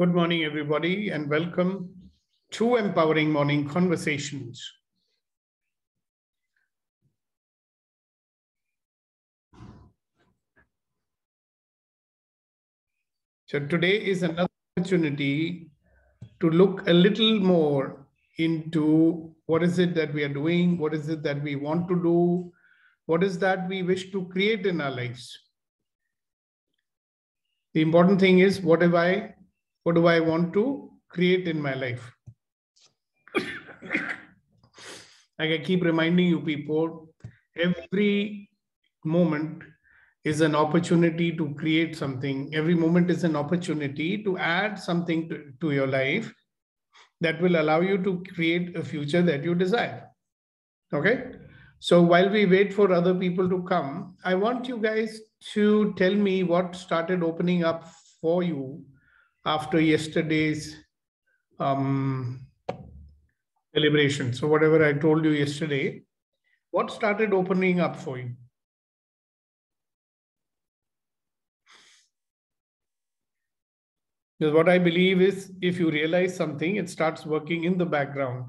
Good morning, everybody, and welcome to Empowering Morning Conversations. So, today is another opportunity to look a little more into what is it that we are doing, what is it that we want to do, what is that we wish to create in our lives. The important thing is what have I what do I want to create in my life? like I keep reminding you people, every moment is an opportunity to create something. Every moment is an opportunity to add something to, to your life that will allow you to create a future that you desire. Okay? So while we wait for other people to come, I want you guys to tell me what started opening up for you after yesterday's um, celebration. So, whatever I told you yesterday, what started opening up for you? Because what I believe is if you realize something, it starts working in the background.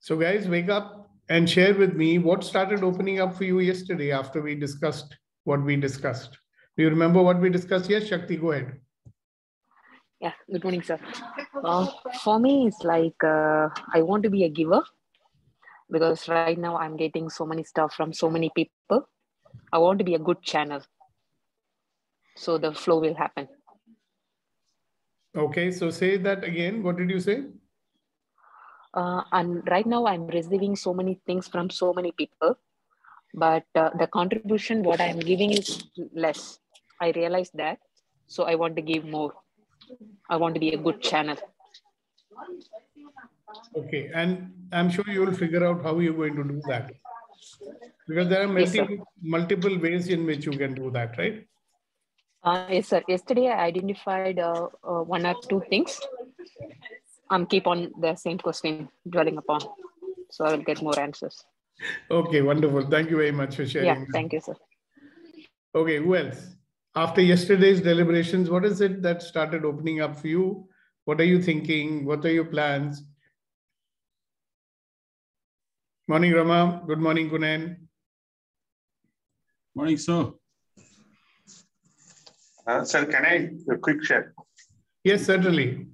So, guys, wake up and share with me what started opening up for you yesterday after we discussed what we discussed. Do you remember what we discussed? Yes, Shakti, go ahead. Yeah, good morning, sir. Uh, for me, it's like uh, I want to be a giver because right now I'm getting so many stuff from so many people. I want to be a good channel. So the flow will happen. Okay, so say that again. What did you say? Uh, and right now I'm receiving so many things from so many people but uh, the contribution what i'm giving is less. I realize that. So i want to give more. I want to be a good channel. Okay. And i'm sure you will figure out how you're going to do that. Because there are multiple, yes, multiple ways in which you can do that right? Uh, yes sir. Yesterday i identified uh, uh, one or two things. I'm keep on the same question dwelling upon. So i will get more answers okay, wonderful. Thank you very much for sharing. Yeah, thank you, sir. Okay, who else? After yesterday's deliberations, what is it that started opening up for you? What are you thinking? What are your plans? Morning, Rama. Good morning, Kunan. Morning, sir. Uh, sir, can I a quick share? Yes, certainly.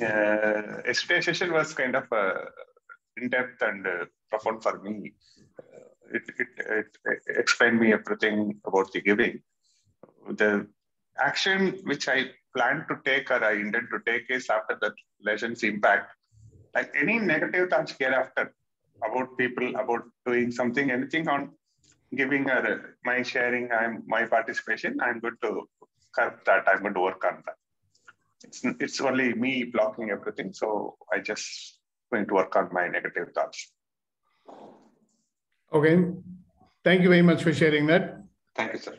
Uh, yesterday's session was kind of uh, in depth and uh, profound for me. Uh, it, it, it, it, explained me everything about the giving. The action which I plan to take or I intend to take is after that lesson's impact. Like any negative thoughts hereafter about people, about doing something, anything on giving or my sharing, I'm my participation, I'm going to curb that. I'm going to work on that. It's, it's only me blocking everything. So I just going to work on my negative thoughts. Okay. Thank you very much for sharing that. Thank you, sir.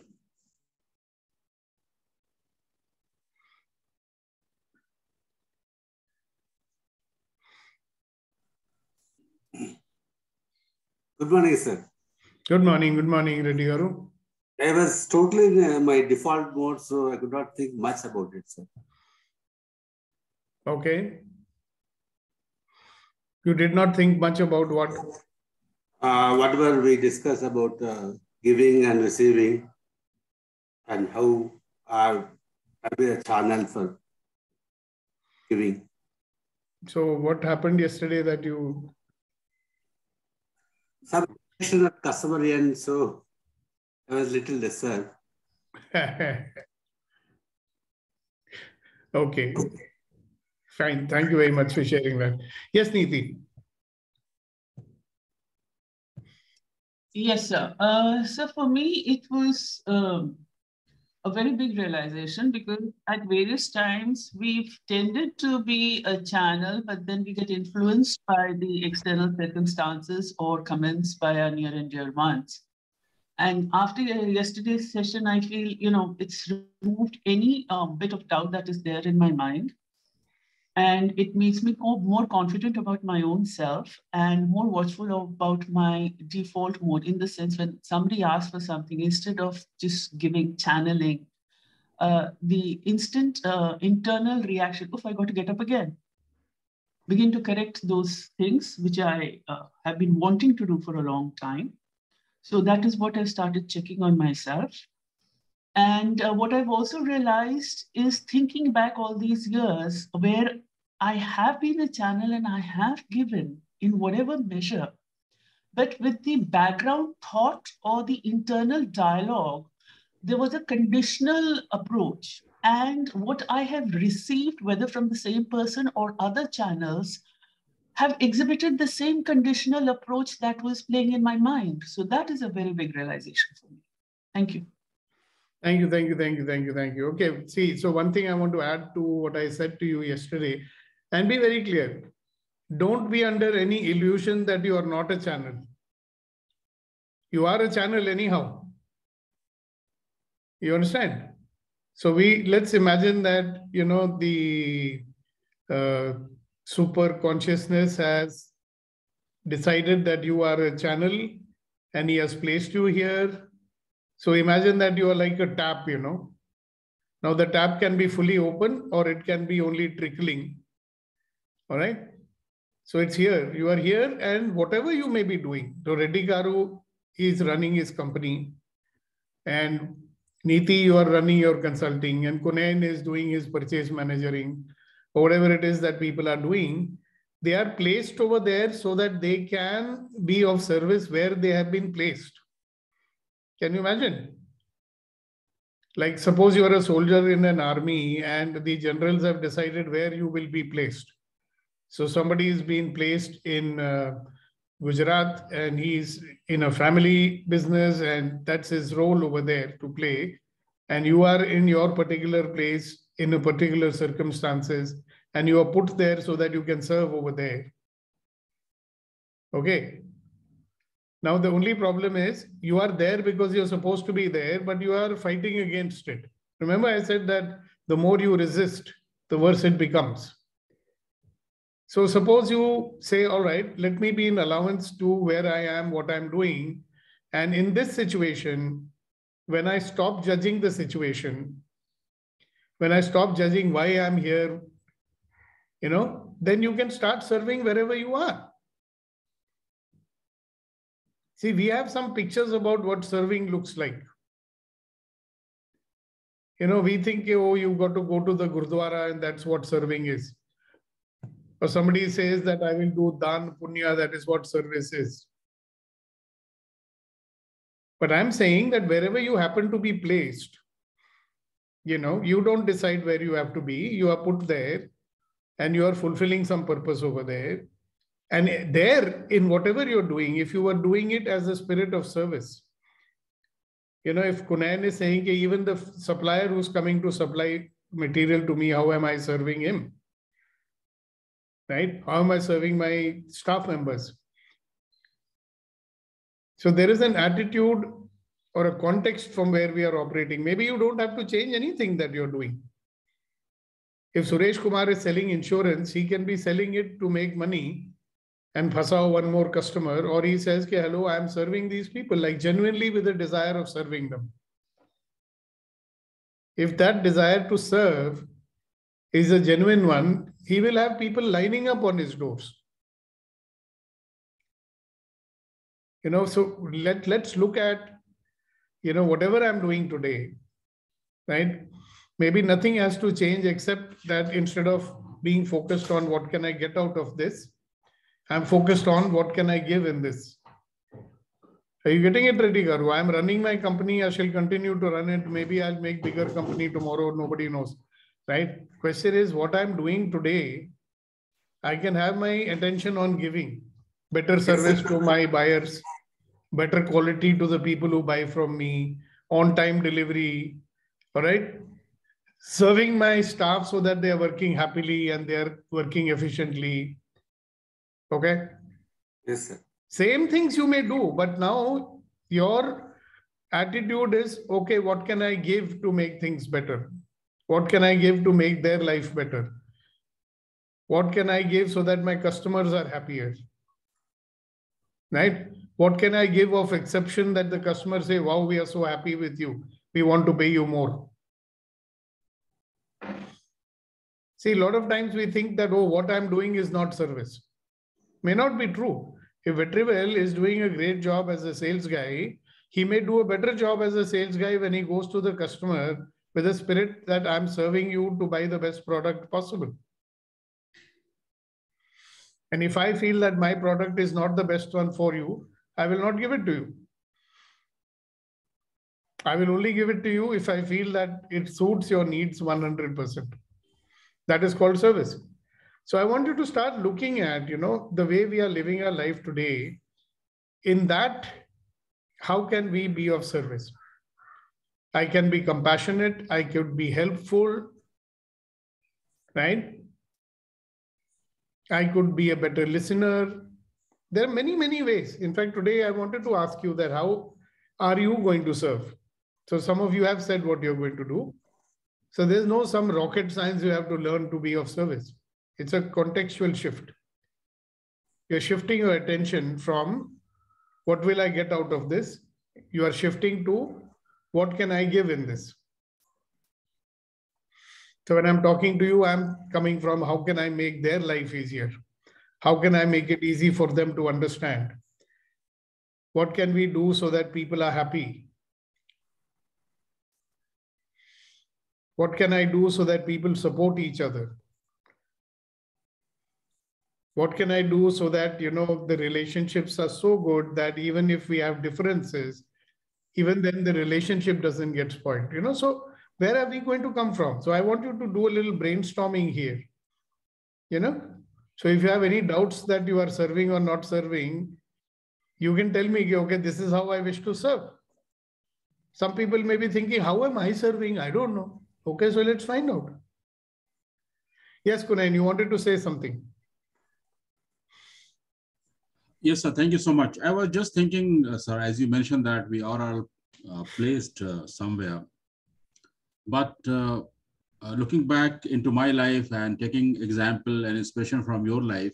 Good morning, sir. Good morning. Good morning, Reddy Garu. I was totally in uh, my default mode, so I could not think much about it, sir. Okay. You did not think much about what? Uh, whatever we discussed about uh, giving and receiving and how are be a channel for giving. So what happened yesterday that you? Some at customer end, so I was little disturbed. okay. Fine. Thank you very much for sharing that. Yes, Neeti. Yes, sir. Uh, so for me, it was um, a very big realization because at various times we've tended to be a channel, but then we get influenced by the external circumstances or comments by our near and dear ones. And after yesterday's session, I feel, you know, it's removed any um, bit of doubt that is there in my mind and it makes me more confident about my own self and more watchful about my default mode in the sense when somebody asks for something instead of just giving channeling uh, the instant uh, internal reaction oh i got to get up again. Begin to correct those things which i uh, have been wanting to do for a long time. So that is what i started checking on myself and uh, what I've also realized is thinking back all these years where I have been a channel and I have given in whatever measure, but with the background thought or the internal dialogue, there was a conditional approach. And what I have received, whether from the same person or other channels, have exhibited the same conditional approach that was playing in my mind. So that is a very big realization for me. Thank you. Thank you, thank you, thank you, thank you, thank you. Okay, see, so one thing I want to add to what I said to you yesterday, and be very clear. Don't be under any illusion that you are not a channel. You are a channel anyhow. You understand? So we let's imagine that you know the uh, super consciousness has decided that you are a channel and he has placed you here so imagine that you are like a tap, you know. Now the tap can be fully open or it can be only trickling. All right. So it's here. You are here and whatever you may be doing. So Reddy Garu is running his company and Niti, you are running your consulting and Kunain is doing his purchase managing or whatever it is that people are doing. They are placed over there so that they can be of service where they have been placed. Can you imagine? Like, suppose you are a soldier in an army and the generals have decided where you will be placed. So, somebody is being placed in uh, Gujarat and he's in a family business and that's his role over there to play. And you are in your particular place in a particular circumstances and you are put there so that you can serve over there. Okay. Now, the only problem is you are there because you're supposed to be there, but you are fighting against it. Remember, I said that the more you resist, the worse it becomes. So, suppose you say, All right, let me be in allowance to where I am, what I'm doing. And in this situation, when I stop judging the situation, when I stop judging why I'm here, you know, then you can start serving wherever you are. See, we have some pictures about what serving looks like. You know, we think, oh, you've got to go to the Gurdwara and that's what serving is. Or somebody says that I will do Dan Punya, that is what service is. But I'm saying that wherever you happen to be placed, you know, you don't decide where you have to be. You are put there and you are fulfilling some purpose over there. And there, in whatever you're doing, if you are doing it as a spirit of service, you know, if Kunain is saying even the supplier who's coming to supply material to me, how am I serving him? Right? How am I serving my staff members? So there is an attitude or a context from where we are operating. Maybe you don't have to change anything that you're doing. If Suresh Kumar is selling insurance, he can be selling it to make money and phasao one more customer, or he says, Ke, hello, I am serving these people, like genuinely with a desire of serving them. If that desire to serve is a genuine one, he will have people lining up on his doors. You know, so let, let's look at, you know, whatever I'm doing today, right? Maybe nothing has to change except that instead of being focused on what can I get out of this, I'm focused on what can I give in this. Are you getting it, Reddy Garu? I'm running my company. I shall continue to run it. Maybe I'll make bigger company tomorrow. Nobody knows, right? Question is what I'm doing today. I can have my attention on giving better service to my buyers, better quality to the people who buy from me, on time delivery. All right. Serving my staff so that they are working happily and they are working efficiently Okay. Yes, sir. Same things you may do, but now your attitude is okay, what can I give to make things better? What can I give to make their life better? what can I give so that my customers are happier? Right? What can I give of exception that the customers say, wow, we are so happy with you. We want to pay you more. See, a lot of times we think that, oh, what I'm doing is not service. May not be true. If Vetrivel is doing a great job as a sales guy, he may do a better job as a sales guy when he goes to the customer with the spirit that I'm serving you to buy the best product possible. And if I feel that my product is not the best one for you, I will not give it to you. I will only give it to you if I feel that it suits your needs 100%. That is called service. So I want you to start looking at, you know, the way we are living our life today. In that, how can we be of service? I can be compassionate. I could be helpful, right? I could be a better listener. There are many, many ways. In fact, today I wanted to ask you that how are you going to serve? So some of you have said what you're going to do. So there's no some rocket science you have to learn to be of service. It's a contextual shift. You're shifting your attention from what will I get out of this? You are shifting to what can I give in this? So when I'm talking to you, I'm coming from how can I make their life easier? How can I make it easy for them to understand? What can we do so that people are happy? What can I do so that people support each other? What can I do so that you know the relationships are so good that even if we have differences, even then the relationship doesn't get spoiled. You know, so where are we going to come from? So I want you to do a little brainstorming here. You know, so if you have any doubts that you are serving or not serving, you can tell me, okay, this is how I wish to serve. Some people may be thinking, how am I serving? I don't know. Okay, so let's find out. Yes, Kunain, you wanted to say something. Yes, sir. Thank you so much. I was just thinking, uh, sir, as you mentioned that we are all uh, placed uh, somewhere. But uh, uh, looking back into my life and taking example and inspiration from your life,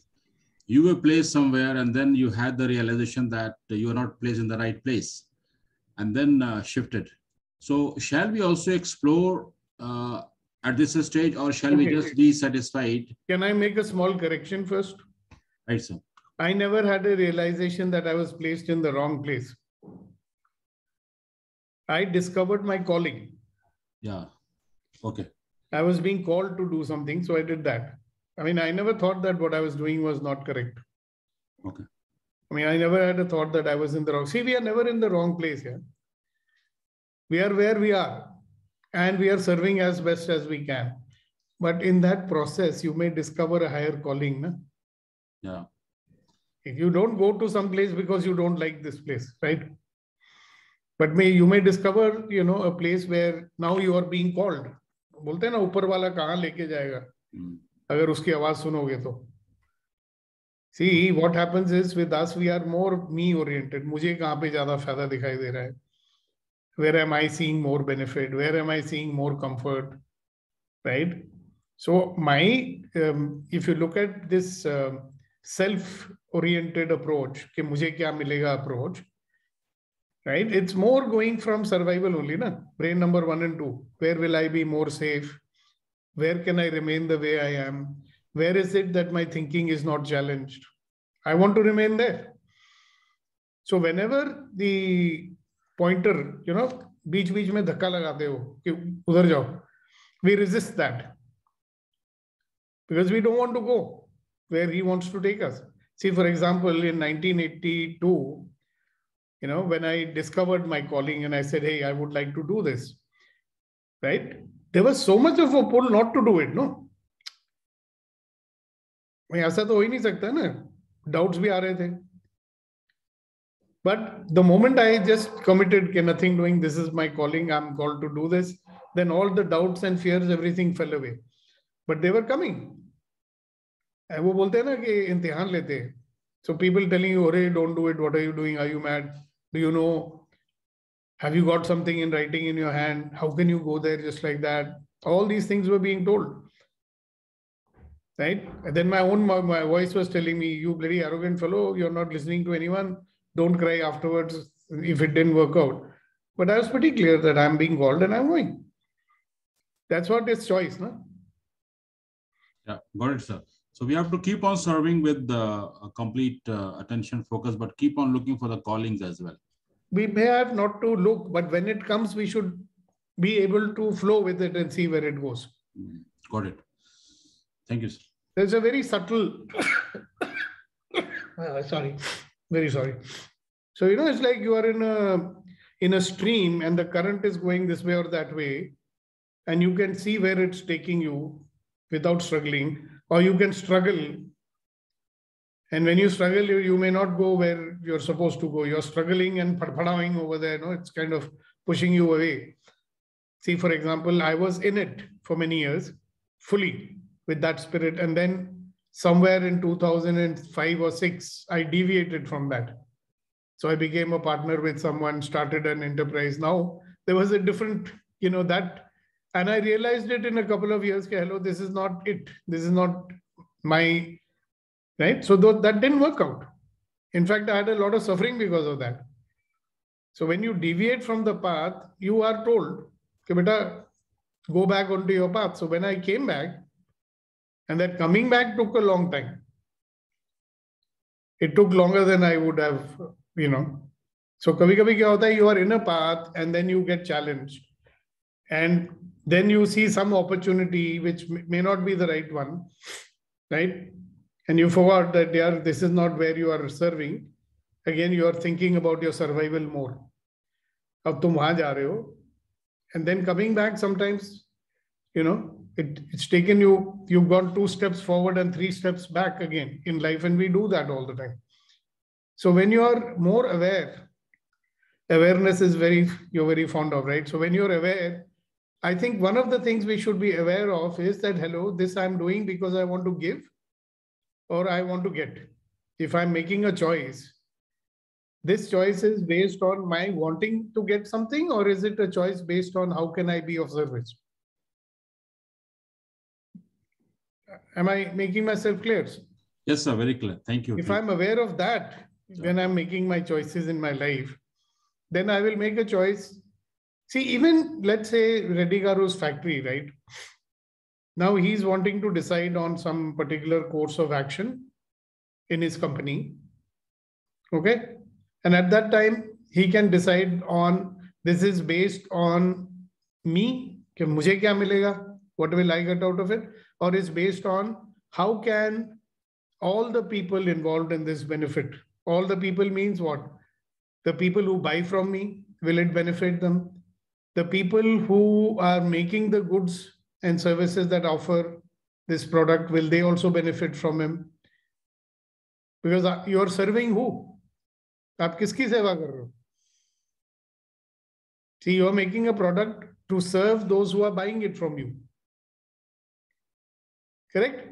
you were placed somewhere and then you had the realization that you are not placed in the right place and then uh, shifted. So shall we also explore uh, at this stage or shall okay. we just be satisfied? Can I make a small correction first? Right, sir. I never had a realization that I was placed in the wrong place. I discovered my calling. Yeah. Okay. I was being called to do something, so I did that. I mean, I never thought that what I was doing was not correct. Okay. I mean, I never had a thought that I was in the wrong. See, we are never in the wrong place here. We are where we are and we are serving as best as we can. But in that process, you may discover a higher calling. Na? Yeah. If you don't go to some place because you don't like this place, right? But may you may discover, you know, a place where now you are being called. बोलते हैं ना ऊपर वाला कहाँ लेके जाएगा अगर उसकी आवाज सुनोगे तो See, what happens is with us, we are more me oriented. मुझे कहाँ पे ज्यादा फायदा दिखाई दे रहा है where am i seeing more benefit where am i seeing more comfort right so my um, if you look at this uh, self oriented approach कि मुझे क्या मिलेगा approach right it's more going from survival only ना? Brain number one and two where will I be more safe where can I remain the way I am where is it that my thinking is not challenge I want to remain there so whenever दॉइंटर you know बीच बीच में धक्का लगाते हो कि उधर जाओ we resist that because we don't want to go where he wants to take us. See, for example, in 1982, you know, when I discovered my calling and I said, hey, I would like to do this, right? There was so much of a pull not to do it, no? ऐसा तो हो ही नहीं सकता ना doubts भी आ रहे थे but the moment I just committed, okay, nothing doing, this is my calling, I'm called to do this, then all the doubts and fears, everything fell away. But they were coming. वो बोलते हैं ना कि इम्तिहान लेते हैं so people telling you अरे don't do it what are you doing are you mad do you know have you got something in writing in your hand how can you go there just like that all these things were being told right? And then my own my voice was telling me, "You bloody arrogant fellow! You're not listening to anyone. Don't cry afterwards if it didn't work out." But I was pretty clear that I'm being called and I'm going. That's what is choice, no? Yeah, got it, sir. So we have to keep on serving with the complete uh, attention focus, but keep on looking for the callings as well. We may have not to look, but when it comes, we should be able to flow with it and see where it goes. Mm, got it. Thank you, sir. There's a very subtle, uh, sorry, very sorry. So, you know, it's like you are in a, in a stream and the current is going this way or that way, and you can see where it's taking you without struggling or you can struggle. And when you struggle, you, you may not go where you're supposed to go. You're struggling and padhadawing over there. No, it's kind of pushing you away. See, for example, I was in it for many years, fully with that spirit. And then somewhere in 2005 or 6, I deviated from that. So I became a partner with someone, started an enterprise. Now there was a different, you know, that and I realized it in a couple of years. Hello, this is not it. This is not my right. So that didn't work out. In fact, I had a lot of suffering because of that. So when you deviate from the path, you are told, beta, go back onto your path. So when I came back, and that coming back took a long time. It took longer than I would have, you know. So kabhi kabhi kya hota hai, you are in a path and then you get challenged. And then you see some opportunity which may not be the right one, right? And you forgot that yeah, this is not where you are serving. Again, you are thinking about your survival more. अब तुम वहां जा रहे हो and then coming back sometimes you know it, it's taken you you've gone two steps forward and three steps back again in life and we do that all the time so when you are more aware awareness is very you're very fond of right so when you're aware I think one of the things we should be aware of is that, hello, this I'm doing because I want to give or I want to get. If I'm making a choice, this choice is based on my wanting to get something or is it a choice based on how can I be of service? Am I making myself clear? Yes, sir, very clear. Thank you. If I'm aware of that when I'm making my choices in my life, then I will make a choice See, even let's say Reddy Garu's factory, right? Now he's wanting to decide on some particular course of action in his company. Okay. And at that time, he can decide on this is based on me, what will I get out of it? Or is based on how can all the people involved in this benefit? All the people means what? The people who buy from me, will it benefit them? the people who are making the goods and services that offer this product, will they also benefit from him? Because uh, you are serving who? आप किसकी सेवा कर रहे हो See, you are making a product to serve those who are buying it from you. Correct?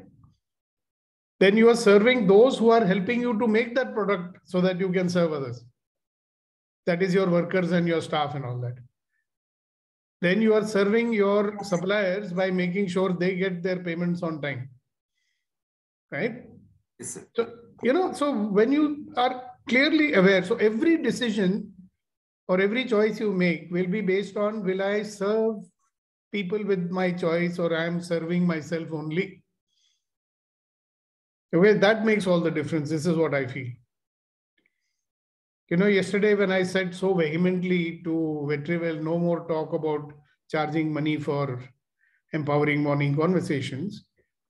Then you are serving those who are helping you to make that product so that you can serve others. That is your workers and your staff and all that then you are serving your suppliers by making sure they get their payments on time. Right? Yes, so you know so when you are clearly aware so every decision or every choice you make will be based on will i serve people with my choice or i am serving myself only? Okay that makes all the difference. This is what i feel you know, yesterday when I said so vehemently to Vetrivel, no more talk about charging money for empowering morning conversations,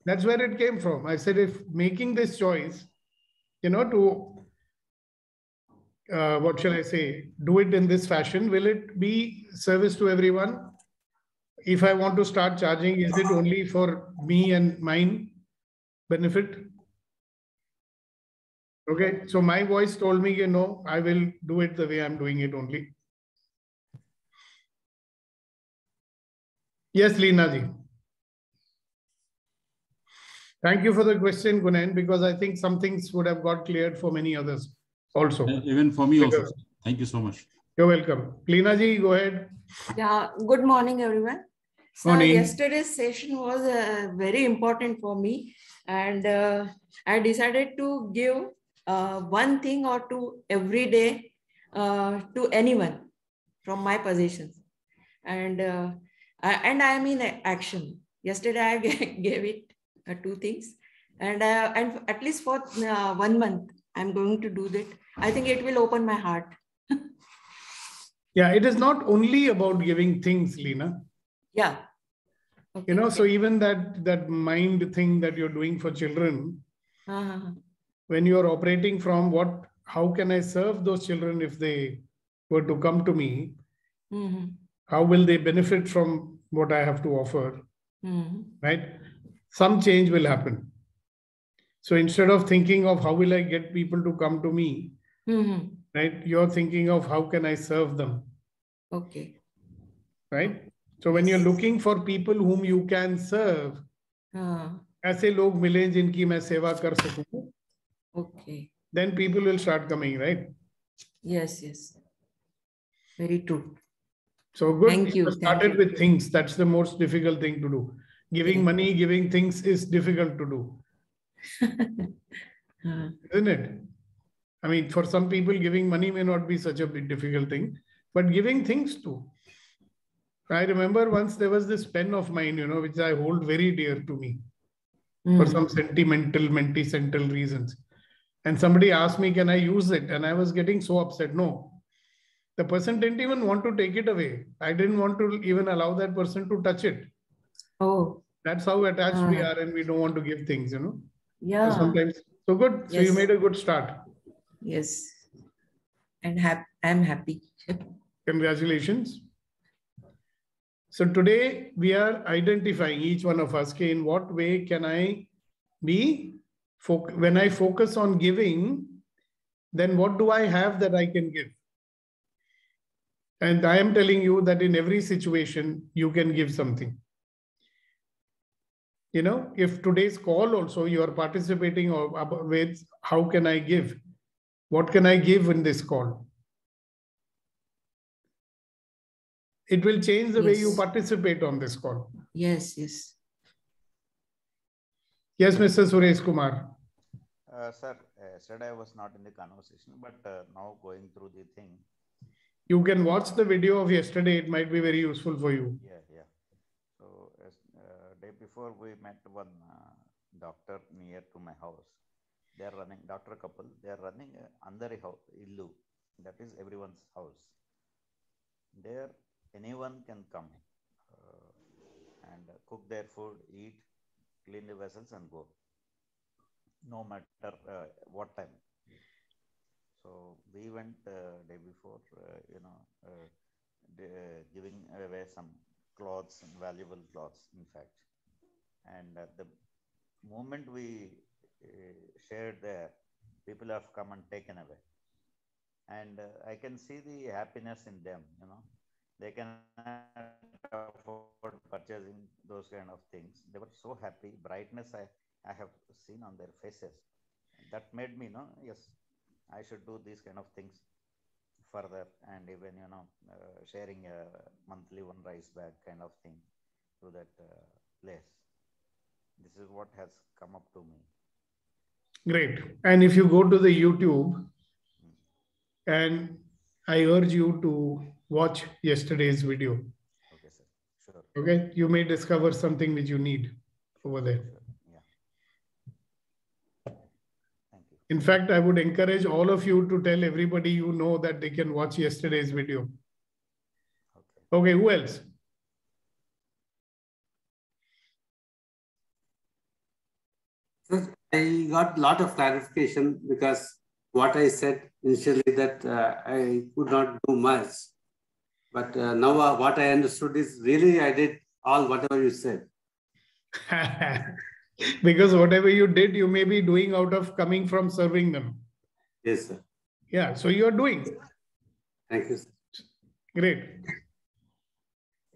that's where it came from. I said, if making this choice, you know, to uh, what shall I say, do it in this fashion, will it be service to everyone? If I want to start charging, is it only for me and mine benefit? Okay, so my voice told me, you know, I will do it the way I'm doing it only. Yes, Leena ji. Thank you for the question, Gunan, because I think some things would have got cleared for many others also. Even for me because, also. Thank you so much. You're welcome. Leena ji, go ahead. Yeah, good morning, everyone. So Morning. yesterday's session was uh, very important for me, and uh, I decided to give uh, one thing or two every day uh, to anyone from my position and uh, I, and I am in action. Yesterday I gave it uh, two things, and uh, and at least for uh, one month I'm going to do that. I think it will open my heart. Yeah, it is not only about giving things, Leena. Yeah. You know, so even that that mind thing that you're doing for children, Uh-huh when you're operating from what, how can I serve those children if they were to come to me? Mhm. How will they benefit from what I have to offer? Mhm. Right? Some change will happen. So instead of thinking of how will I get people to come to me, Mhm. right? You're thinking of how can I serve them, Okay. right? So when you're Yes. looking for people whom you can serve, Uh, ऐसे लोग मिले जिनकी मैं सेवा कर सकूं, Okay. then people will start coming, right? Yes, yes. Very true. So good. Thank you, have thank started you. with things. That's the most difficult thing to do. Giving money, giving things is difficult to do, Uh, isn't it? I mean, for some people, giving money may not be such a big difficult thing, but giving things too. I remember once there was this pen of mine, you know, which I hold very dear to me for mm, some sentimental, sentimental reasons. And somebody asked me, Can I use it? And I was getting so upset. No. The person didn't even want to take it away. I didn't want to even allow that person to touch it. Oh, That's how attached we Ah. are, and we don't want to give things, you know. So yeah. sometimes, so good. So you made a good start. Yes. And hap- I'm happy. Congratulations. So today we are identifying each one of us. Okay, in what way can I be? Foc- when I focus on giving, then what do I have that I can give? And I am telling you that in every situation, you can give something. You know, if today's call also you are participating or with how can I give? What can I give in this call? It will change the way you participate on this call. Yes, yes. Yes, Mr. Suresh Kumar. Uh, sir, yesterday I was not in the conversation, but uh, now going through the thing, You can watch the video of yesterday. It might be very useful for you. yeah, yeah. So, uh, day before we met one uh, doctor near to my house. They are running, doctor couple, they are running uh, Andari house, Illu, that is everyone's house. There, anyone can come uh, and cook their food, eat, clean the vessels, and go. No matter uh, what time. So we went uh, day before, uh, you know, uh, the- giving away some clothes valuable clothes, in fact. And the moment we uh, shared there, people have come and taken away. And uh, I can see the happiness in them, you know. They can afford purchasing those kind of things. They were so happy, brightness I, I have seen on their faces. That made me know, yes, I should do these kind of things further and even, you know, uh, sharing a monthly one rice bag kind of thing to that uh, place. This is what has come up to me. Great. And if you go to the YouTube, and I urge you to watch yesterday's video. Okay, sir. Sure. Okay, you may discover something which you need over there. Yeah. Thank you. In fact, I would encourage all of you to tell everybody you know that they can watch yesterday's video. Okay. Okay, who else? So I got a lot of clarification because what I said initially that uh, I could not do much. But uh, now uh, what I understood is really I did all whatever you said. because whatever you did, you may be doing out of coming from serving them. Yes, sir. Yeah, so you're doing. Thank you. Sir. Great.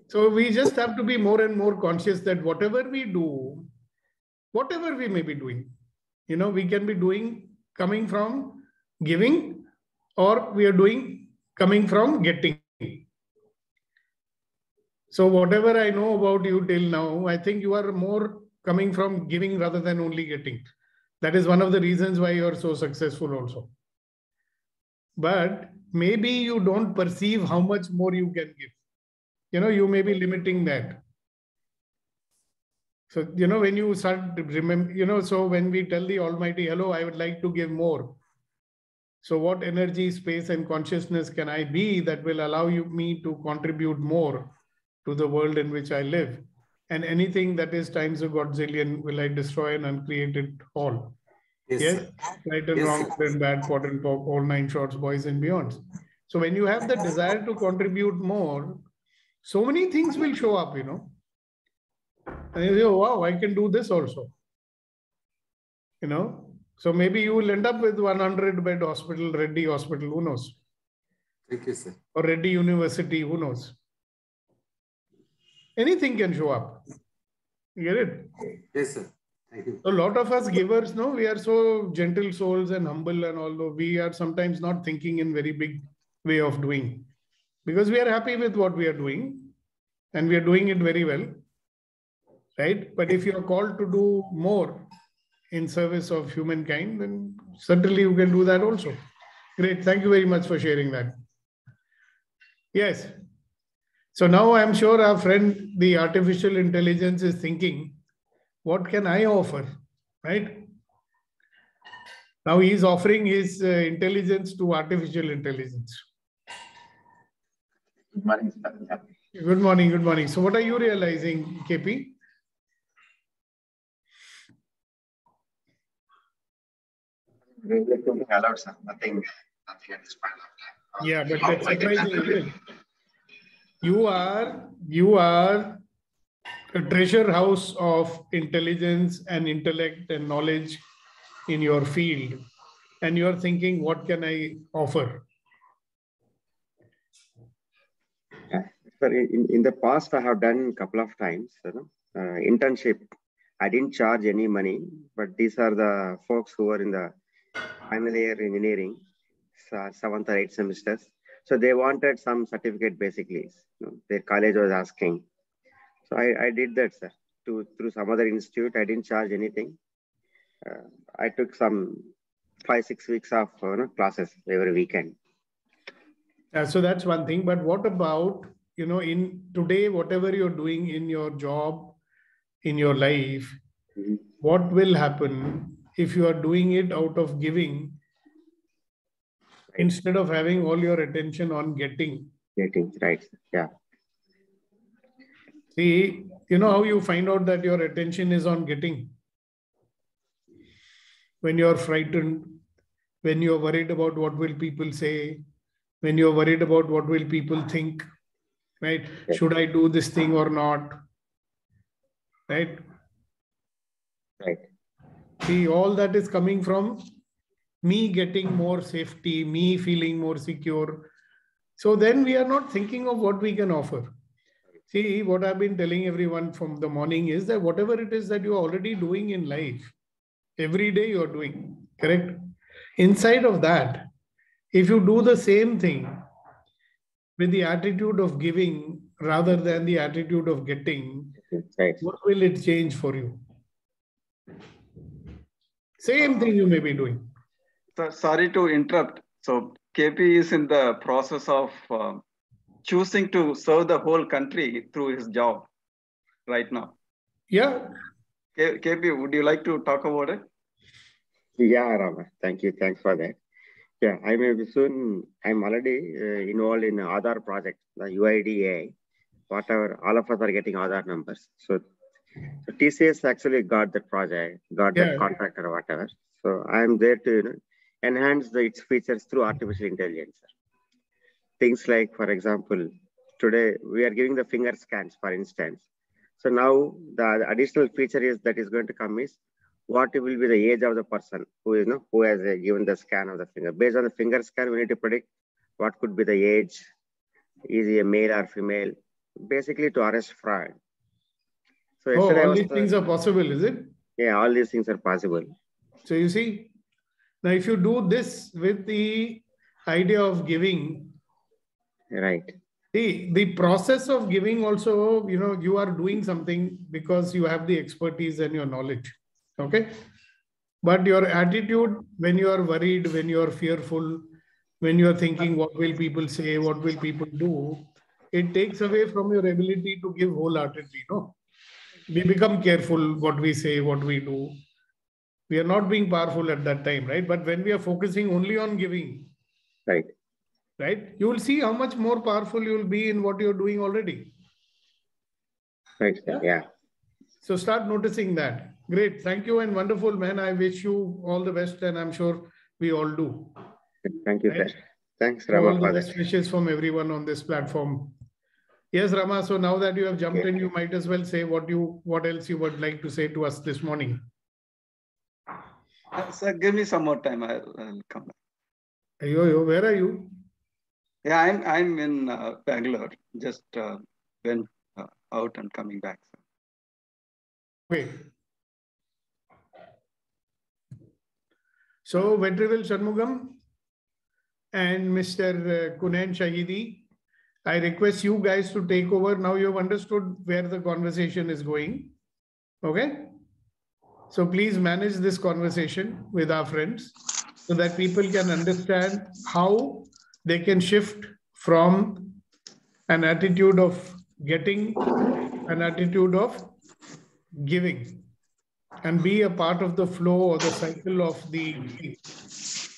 So we just have to be more and more conscious that whatever we do, whatever we may be doing, you know, we can be doing coming from giving or we are doing coming from getting. So whatever I know about you till now, I think you are more coming from giving rather than only getting. That is one of the reasons why you are so successful also. But maybe you don't perceive how much more you can give. You know, you may be limiting that. So, you know, when you start to remember, you know, so when we tell the Almighty, hello, I would like to give more. So, what energy, space, and consciousness can I be that will allow you me to contribute more to the world in which I live? And anything that is times a godzillion will I destroy and uncreate it all. Yes. Yes, right and Yes, wrong, good and bad, POD and POC, all nine shorts, boys and beyonds. So when you have the desire to contribute more, so many things will show up, you know. And you say, oh, wow, I can do this also. You know, so maybe you will end up with 100 bed hospital, Reddy Hospital, who knows? Thank you, sir. Or Reddy University, who knows? Anything can show up. You get it? Yes, sir. Thank you. A lot of us givers, no, we are so gentle souls and humble, and although we are sometimes not thinking in very big way of doing, because we are happy with what we are doing, and we are doing it very well, right? But if you are called to do more in service of humankind, then certainly you can do that also. Great, thank you very much for sharing that. Yes. So now I'm sure our friend, the artificial intelligence, is thinking what can I offer? Right? Now he's offering his uh, intelligence to artificial intelligence. Good morning, sir. Good morning, good morning. So, what are you realizing, KP? Nothing allowed, sir. Nothing, nothing at this point of time. Yeah, but that's surprising. You are you are a treasure house of intelligence and intellect and knowledge in your field, and you are thinking, what can I offer? Sir, in, in the past, I have done a couple of times, you know, uh, internship. I didn't charge any money, but these are the folks who are in the final year engineering, seventh or eighth semesters. So they wanted some certificate basically. You know, their college was asking. So I, I did that, sir. To, through some other institute, I didn't charge anything. Uh, I took some five, six weeks of you know, classes every weekend. Uh, so that's one thing. But what about, you know, in today, whatever you're doing in your job, in your life, Mhm. what will happen if you are doing it out of giving instead of having all your attention on getting? Getting right. Yeah. See, you know how you find out that your attention is on getting? When you're frightened, when you're worried about what will people say, when you're worried about what will people think, right? Yes. Should I do this thing or not? Right? Right. See, all that is coming from me getting more safety, me feeling more secure. So then we are not thinking of what we can offer. See, what I've been telling everyone from the morning is that whatever it is that you're already doing in life, every day you're doing, correct? Inside of that, if you do the same thing with the attitude of giving rather than the attitude of getting, Right. what will it change for you? Same thing you may be doing. So, sorry to interrupt. So KP is in the process of uh, choosing to serve the whole country through his job right now. Yeah, K- KP, would you like to talk about it? Yeah, Rama. Thank you. Thanks for that. Yeah, I may be soon. I'm already uh, involved in Aadhaar project, the UIDAI. Whatever, all of us are getting Aadhaar numbers. So, so TCS actually got the project, got Yeah. that contract or whatever. So I'm there to you know, enhance the, its features through artificial intelligence. Things like, for example, today we are giving the finger scans, for instance. So now the additional feature is that is going to come is what will be the age of the person who is you know, who has uh, given the scan of the finger. Based on the finger scan, we need to predict what could be the age, is he a male or female, basically to arrest fraud. So oh, all these things are possible, is it? yeah, all these things are possible. So you see, now if you do this with the idea of giving, Right. See, the process of giving also, you know, you are doing something because you have the expertise and your knowledge. Okay. But your attitude when you are worried, when you are fearful, when you are thinking, what will people say, what will people do, it takes away from your ability to give wholeheartedly. No, we become careful what we say, what we do. We are not being powerful at that time, right? But when we are focusing only on giving, Right. right, you will see how much more powerful you will be in what you're doing already. Right. sir. Yeah. So start noticing that. Great. Thank you and wonderful, man. I wish you all the best, and I'm sure we all do. Thank you, Right. sir. Thanks, All Rama, the best wishes from everyone on this platform. Yes, Rama. So now that you have jumped in, you might as well say what you what else you would like to say to us this morning. Uh, sir, give me some more time. I'll, I'll come back. Yo, yo, where are you? Yeah, I'm I'm in uh, Bangalore. Just uh, went uh, out and coming back. Wait. So Vetrivel Shanmugam and Mr. Kunan Shahidi, I request you guys to take over. Now you have understood where the conversation is going. Okay? So please manage this conversation with our friends so that people can understand how they can shift from an attitude of getting an attitude of giving and be a part of the flow or the cycle of the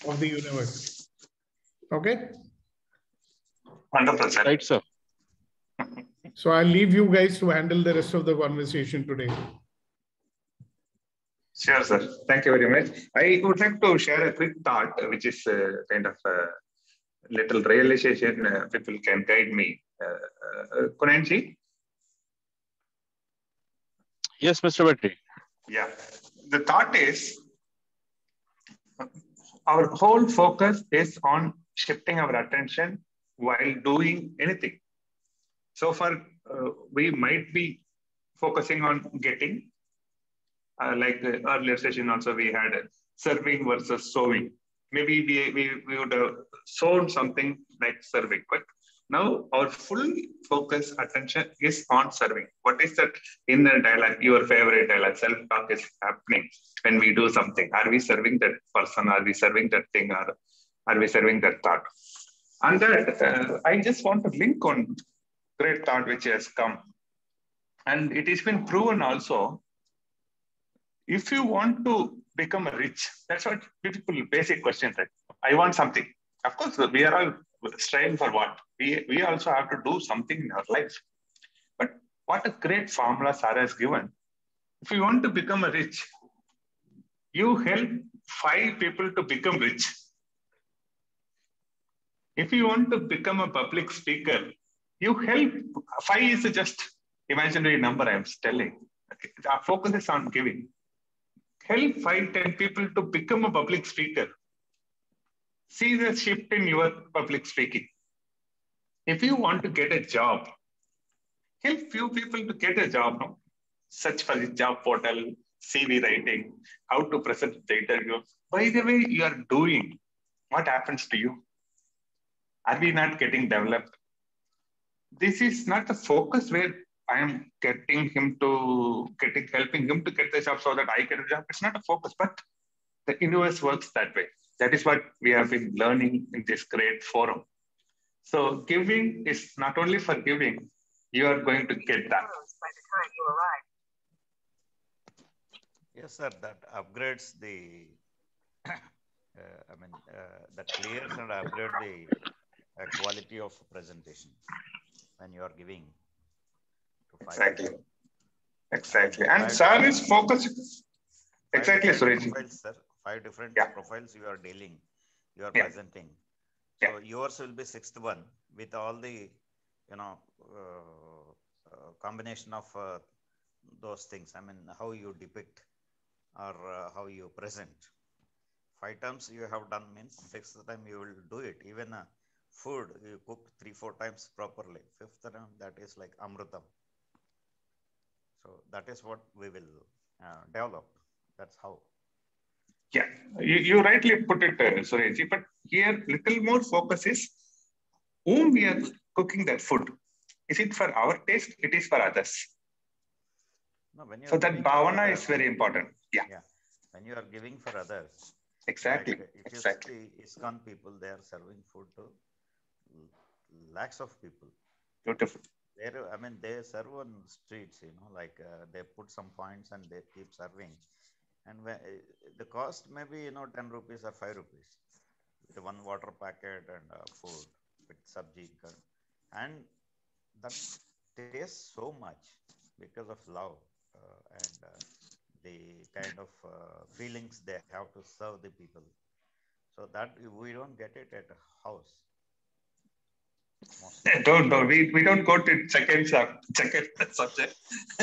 of the universe okay 100%. Right, sir. so i'll leave you guys to handle the rest of the conversation today Sure, sir. Thank you very much. I would like to share a quick thought, uh, which is uh, kind of a little realization uh, people can guide me. Uh, uh, Kunanji? Yes, Mr. Vetri. Yeah. The thought is our whole focus is on shifting our attention while doing anything. So far, uh, we might be focusing on getting, uh, like the earlier session also we had serving versus sowing. Maybe we, we, we would have sown something like serving, but now our full focus attention is on serving. What is that inner dialogue, your favorite dialogue, self-talk is happening when we do something. Are we serving that person? Are we serving that thing? Or are we serving that thought? And that uh, I just want to link on great thought which has come. And it has been proven also if you want to become a rich, that's what people basic question, right? I want something. Of course, we are all striving for what? We, we also have to do something in our life. But what a great formula Sarah has given. If you want to become a rich, you help five people to become rich. If you want to become a public speaker, you help five is just imaginary number I'm telling. Our focus is on giving help five, 10 people to become a public speaker. See the shift in your public speaking. If you want to get a job, help few people to get a job. No? Search for the job portal, CV writing, how to present the interview. By the way, you are doing, what happens to you? Are we not getting developed? This is not the focus where I am getting him to getting helping him to get the job so that I get a job. It's not a focus, but the universe works that way. That is what we have been learning in this great forum. So giving is not only for giving, you are going to get that. Yes, sir. That upgrades the. uh, I mean, uh, that clears and upgrades the uh, quality of presentation when you are giving. Exactly. Exactly. And sir is focused. Exactly, Suresh. Five different Yeah. profiles you are dealing, you are Yeah. presenting. So yours will be sixth one with all the, you know, uh, uh, combination of uh, those things. I mean, how you depict or uh, how you present. Five times you have done means sixth time you will do it. Even uh, food you cook three four times properly. Fifth time that is like amrutam. So that is what we will uh, develop. That's how. Yeah, you, you rightly put it, uh. But here, little more focus is whom we are cooking that food? Is it for our taste? It is for others. No, when So that bhavana is very important. Yeah, Yeah, when you are giving for others. exactly, Like, if exactly. you see ISKCON people, they are serving food to lakhs of people. Beautiful. There, I mean, they serve on streets, you know, like uh, they put some points and they keep serving. And when, uh, the cost may be, you know, 10 rupees or 5 rupees with one water packet and uh, food with sabji. And that tastes so much because of love uh, and uh, the kind of uh, feelings they have to serve the people. So that we don't get it at a house. Don't, don't. We, we don't go to second, sub- second subject.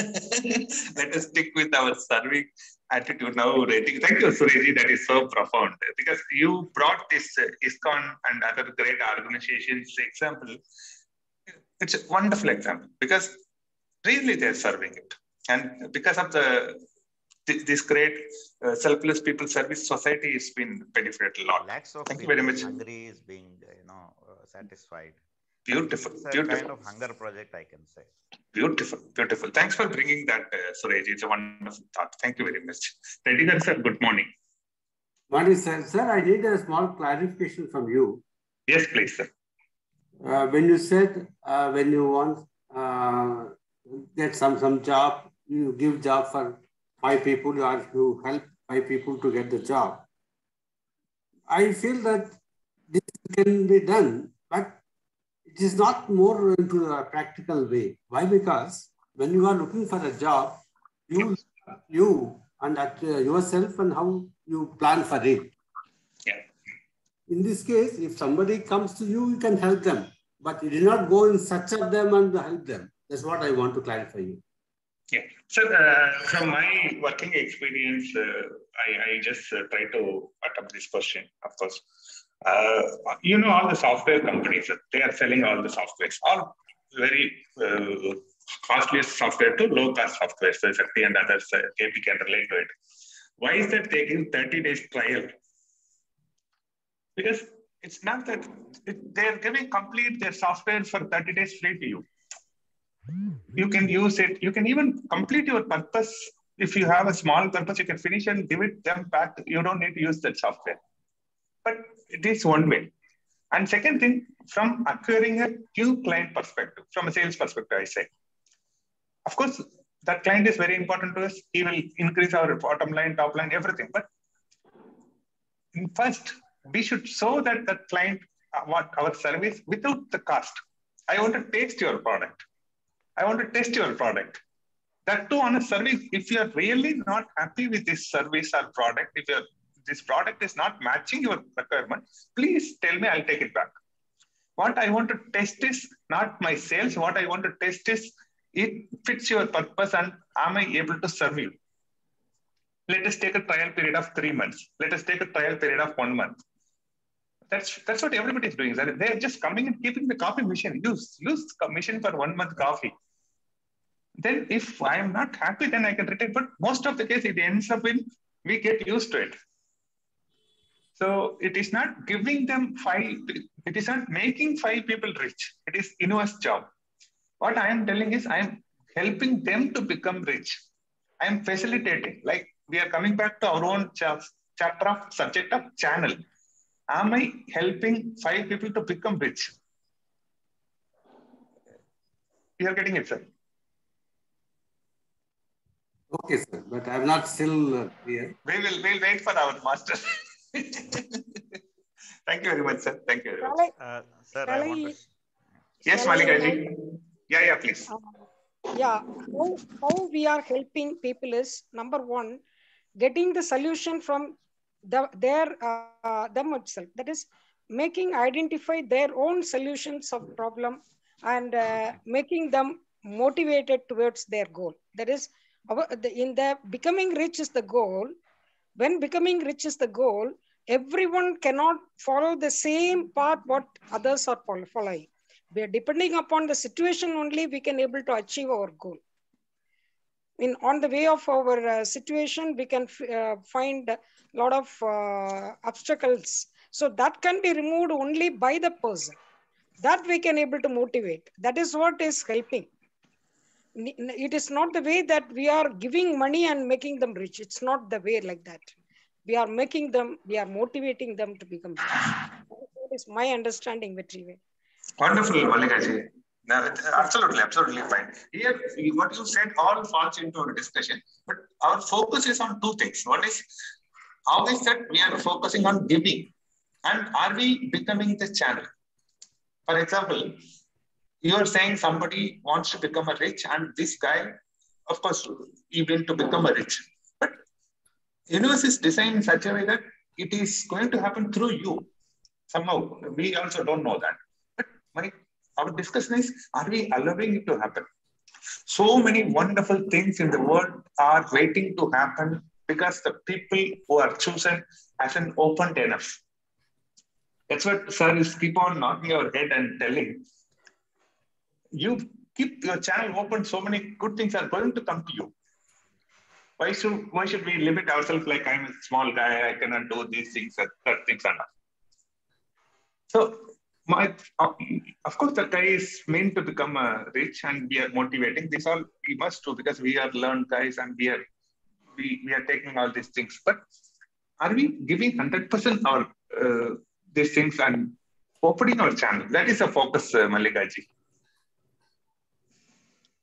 Let us stick with our serving attitude now. Rating. Thank you, Sureji. That is so profound because you brought this uh, ISKCON and other great organizations example. It's a wonderful example because really they're serving it. And because of the thi- this great uh, selfless people service society has been benefited a lot. Lakhs of Thank you very much. hungry is being, you know, uh, satisfied. Beautiful, It's a beautiful. kind of hunger project, I can say. Beautiful, beautiful. Thanks for bringing that, uh, Suraj. It's a wonderful thought. Thank you very much. Reddy Garu sir, good morning. Morning, sir. Sir, I need a small clarification from you. Yes, please, sir. Uh, when you said uh, when you want uh, get some some job, you give job for five people or you help five people to get the job. I feel that this can be done, but it is not more into a practical way. Why? Because when you are looking for a job, you you and at uh, yourself and how you plan for it. Yeah. In this case, if somebody comes to you, you can help them, but you do not go in search of them and help them. That's what I want to clarify you. Yeah. So, uh, from my working experience, uh, I, I just uh, try to attempt this question, of course. Uh, you know, all the software companies, they are selling all the softwares, all very uh, software to low cost software. So, Shakti and others, uh, KP can relate to it. Why is that give 30 days trial? Because it's not that it, they're giving complete their software for 30 days free to you you can use it. You can even complete your purpose. If you have a small purpose, you can finish and give it them back. You don't need to use that software. But it is one way. And second thing, from acquiring a new client perspective, from a sales perspective, I say. Of course, that client is very important to us. He will increase our bottom line, top line, everything. But first, we should show that the client uh, what our service without the cost. I want to taste your product. I want to test your product. That too on a service. If you are really not happy with this service or product, if your this product is not matching your requirement, please tell me. I'll take it back. What I want to test is not my sales. What I want to test is it fits your purpose and am I able to serve you? Let us take a trial period of three months. Let us take a trial period of one month. That's that's what everybody is doing. They're just coming and keeping the coffee machine. Use use machine for one month coffee. Then if I am not happy, then I can retain. But most of the case, it ends up in we get used to it. So it is not giving them five. It is not making five people rich. It is Inua's job. What I am telling is I am helping them to become rich. I am facilitating. Like we are coming back to our own cha- chapter of subject of channel. Am I helping five people to become rich? You are getting it, sir. Okay, sir, but I'm not still uh, clear. We will we'll wait for our master. Thank you very much, sir. Thank you very much. Uh, sir, Shall I want to. Yes, Shall I Malika ji. Yeah, yeah, please. yeah how, how we are helping people is number one getting the solution from the, their uh, them itself that is making identify their own solutions of problem and uh, making them motivated towards their goal that is in the becoming rich is the goal when becoming rich is the goal everyone cannot follow the same path what others are following. We are depending upon the situation only we can able to achieve our goal. In on the way of our uh, situation we can uh, find a lot of uh, obstacles. So that can be removed only by the person. That we can able to motivate. That is what is helping it is not the way that we are giving money and making them rich it's not the way like that we are making them we are motivating them to become rich that is my understanding Vetrive. wonderful Mallikaji. No, absolutely, absolutely fine. Here, what you said all falls into our discussion, but our focus is on two things. One is how is that we are focusing on giving, and are we becoming the channel? For example, you are saying somebody wants to become a rich, and this guy, of course, he will to become a rich. But universe is designed in such a way that it is going to happen through you. Somehow, we also don't know that. But my our discussion is are we allowing it to happen? So many wonderful things in the world are waiting to happen because the people who are chosen hasn't opened enough. That's what sir is keep on knocking your head and telling. You keep your channel open, so many good things are going to come to you. Why should why should we limit ourselves like I'm a small guy, I cannot do these things, that things are not. So my of course the guy is meant to become uh, rich and we are motivating this all we must do because we are learned guys and we are we, we are taking all these things but are we giving 100% our uh, these things and opening our channel that is a focus uh, Mallikaji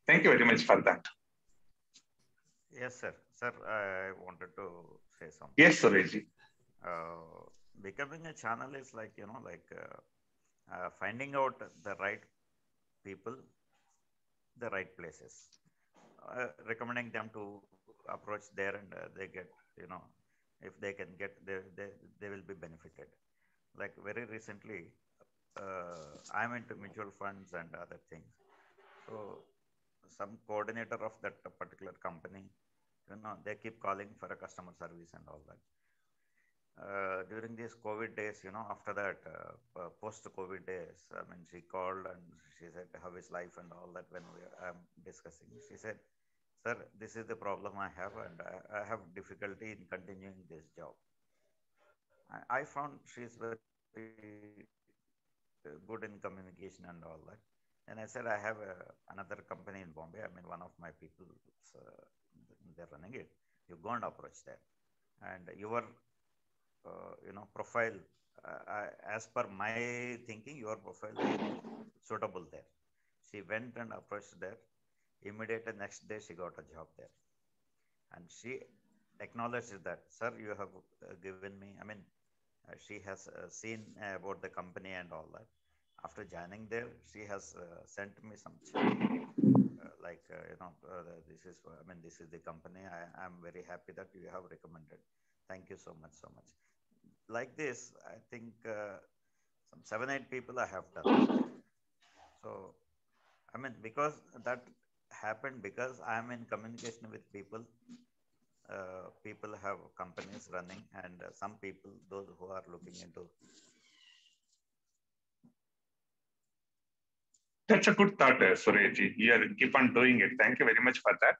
thank you very much for that yes sir sir i wanted to say something yes sir. Uh, becoming a channel is like you know like uh, uh, finding out the right people, the right places, uh, recommending them to approach there and uh, they get, you know, if they can get, they, they, they will be benefited. Like very recently, uh, I'm into mutual funds and other things. So some coordinator of that particular company, you know, they keep calling for a customer service and all that uh, during these COVID days, you know, after that, uh, uh post-COVID days, I mean, she called and she said, how is life and all that when we are um, discussing. She said, sir, this is the problem I have and I, I have difficulty in continuing this job. I, I found she's very good in communication and all that. And I said, I have a, another company in Bombay. I mean, one of my people, uh, they're running it. You go and approach them. And your uh, you know profile uh, as per my thinking your profile is suitable there she went and approached there immediately next day she got a job there and she acknowledged that sir you have uh, given me i mean uh, she has uh, seen about the company and all that after joining there she has uh, sent me some like you know this is i mean this is the company. I am very happy that you have recommended. Thank you so much so much. Like this, I think uh, some seven, eight people I have done. So, I mean, because that happened because I'm in communication with people. Uh, people have companies running, and uh, some people, those who are looking into That's a good thought, uh, Sureji. You are, keep on doing it. Thank you very much for that.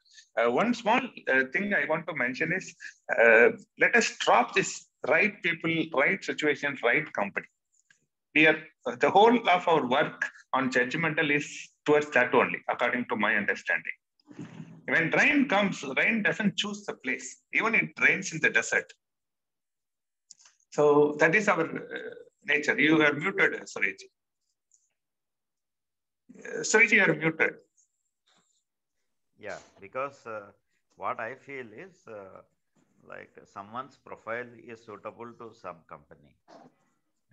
Uh, one small uh, thing I want to mention is uh, let us drop this right people, right situation, right company. We are, the whole of our work on judgmental is towards that only, according to my understanding. When rain comes, rain doesn't choose the place. Even it rains in the desert. So that is our uh, nature. You are muted, Sureji. Sariji, you're muted. Yeah, because uh, what I feel is uh, like someone's profile is suitable to some company.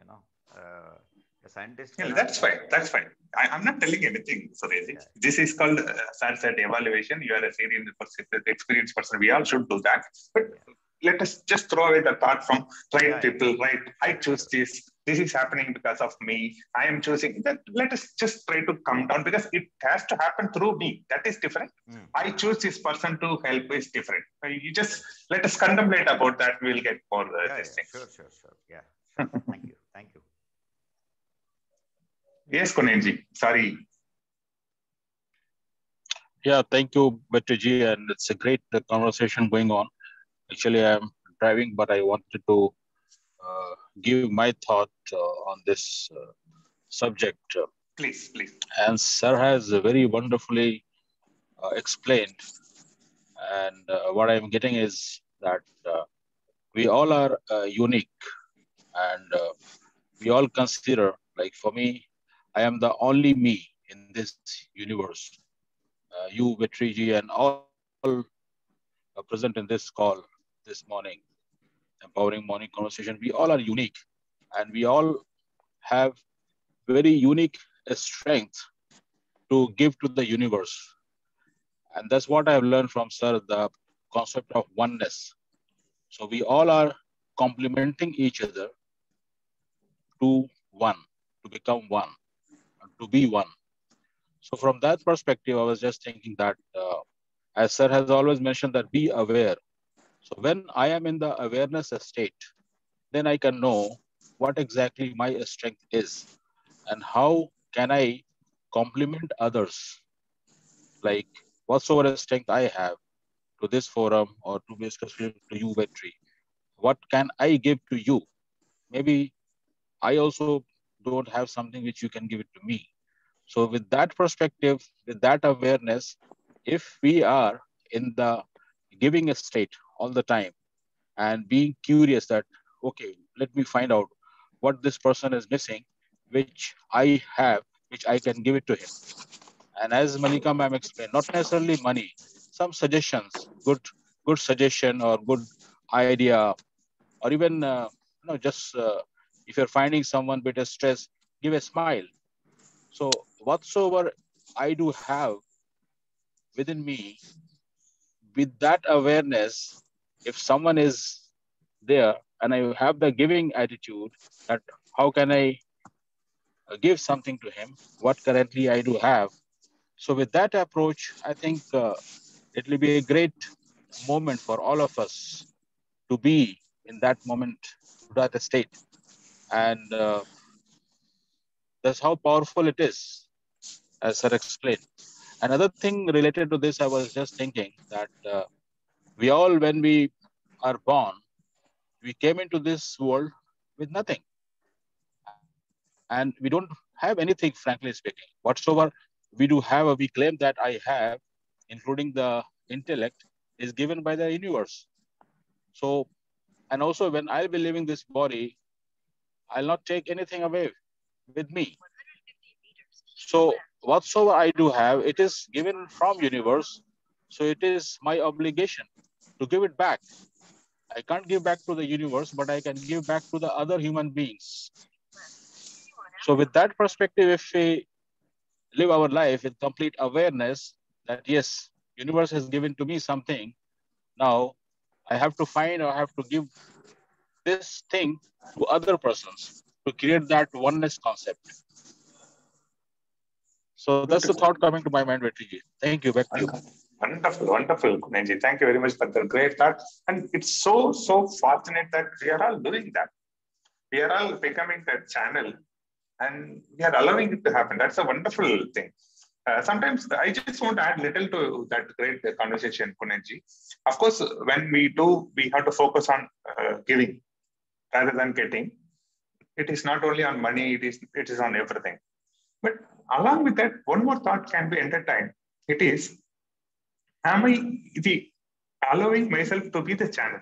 You know, uh, a scientist. Yeah, that's fine. That's fine. I, am not telling anything, Sariji. Yeah. This is called uh, sunset evaluation. You are a serious experienced person. We all should do that. But yeah. let us just throw away the thought from right yeah, people, right? I choose this this is happening because of me. I am choosing that. Let us just try to come down because it has to happen through me. That is different. Mm. i choose this person to help is different. You just let us contemplate about that. We'll get more uh, yeah, this yeah. sure sure sure. Yeah. Sure. thank you. Thank you. Yes Kunenji. sorry. Yeah thank you Vetriji and it's a great uh, conversation going on. Actually i'm driving but i wanted to uh, give my thought uh, on this uh, subject. Please, please. And Sir has very wonderfully uh, explained. And uh, what I'm getting is that uh, we all are uh, unique and uh, we all consider, like for me, I am the only me in this universe. Uh, you, Vetriji, and all present in this call this morning, empowering morning conversation. We all are unique and we all have very unique strength to give to the universe. And that's what I've learned from Sir, the concept of oneness. So we all are complementing each other to one, to become one, to be one. So from that perspective, I was just thinking that, uh, as Sir has always mentioned, that be aware. So when I am in the awareness state, then I can know what exactly my strength is and how can I complement others? Like whatsoever strength I have to this forum or to specific to you, Vetri, what can I give to you? Maybe I also don't have something which you can give it to me. So with that perspective, with that awareness, if we are in the giving state all the time and being curious that, okay, let me find out what this person is missing, which I have, which I can give it to him. And as Malika ma'am explained, not necessarily money, some suggestions, good, good suggestion or good idea, or even uh, you know, just uh, if you're finding someone bit of stress, give a smile. So whatsoever I do have within me, with that awareness, if someone is there and I have the giving attitude that how can I give something to him, what currently I do have. So with that approach, I think uh, it will be a great moment for all of us to be in that moment, that state. And uh, that's how powerful it is, as Sir explained. Another thing related to this, I was just thinking that uh, we all, when we are born, we came into this world with nothing. And we don't have anything, frankly speaking. Whatsoever we do have, we claim that I have, including the intellect, is given by the universe. So, and also when I'll be leaving this body, I'll not take anything away with me. So whatsoever I do have, it is given from universe. So it is my obligation to give it back. I can't give back to the universe, but I can give back to the other human beings. So with that perspective, if we live our life with complete awareness that yes, universe has given to me something, now I have to find or I have to give this thing to other persons to create that oneness concept. So that's the thought coming to my mind, Vetriji. Thank you. Back to you. Wonderful, wonderful, Kunenji. Thank you very much for the great thought. And it's so, so fortunate that we are all doing that. We are all becoming that channel and we are allowing it to happen. That's a wonderful thing. Uh, sometimes I just want to add little to that great conversation, Kunenji. Of course, when we do, we have to focus on uh, giving rather than getting. It is not only on money, it is, it is on everything. But along with that, one more thought can be entertained. It is, am I the allowing myself to be the channel?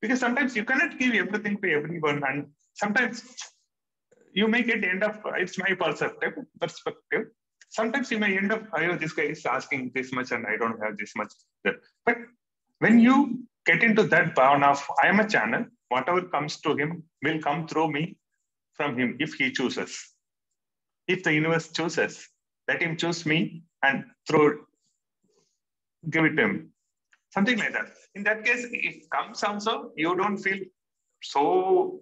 Because sometimes you cannot give everything to everyone, and sometimes you may get end up. It's my perspective. Perspective. Sometimes you may end up. Oh, this guy is asking this much, and I don't have this much. But when you get into that bound of I am a channel, whatever comes to him will come through me from him if he chooses. If the universe chooses, let him choose me and throw give it to him. Something like that. In that case, it comes also, you don't feel so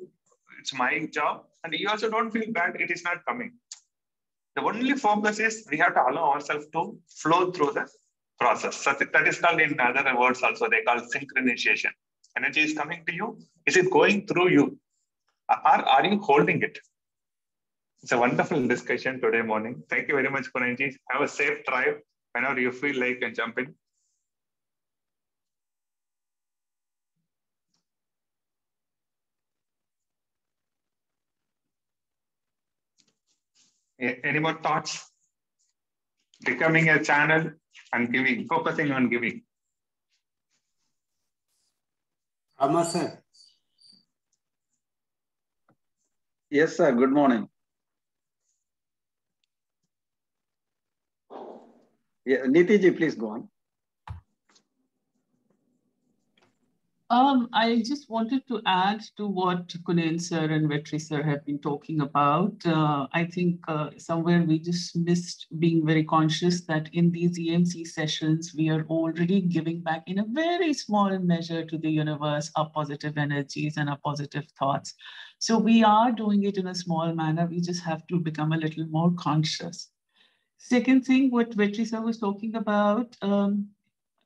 it's my job, and you also don't feel bad, it is not coming. The only focus is we have to allow ourselves to flow through the process. So that is called in other words also, they call synchronization. Energy is coming to you. Is it going through you? Or are you holding it? It's a wonderful discussion today morning. Thank you very much, Kunenji. Have a safe drive. Whenever you feel like and jump in. Any more thoughts? Becoming a channel and giving, focusing on giving. Amma sir. Yes, sir. Good morning. Yeah, Nitiji, please go on. Um, I just wanted to add to what Kunen sir and Vetri sir have been talking about. Uh, I think uh, somewhere we just missed being very conscious that in these EMC sessions, we are already giving back in a very small measure to the universe our positive energies and our positive thoughts. So we are doing it in a small manner. We just have to become a little more conscious. Second thing, what Vetri sir was talking about, um,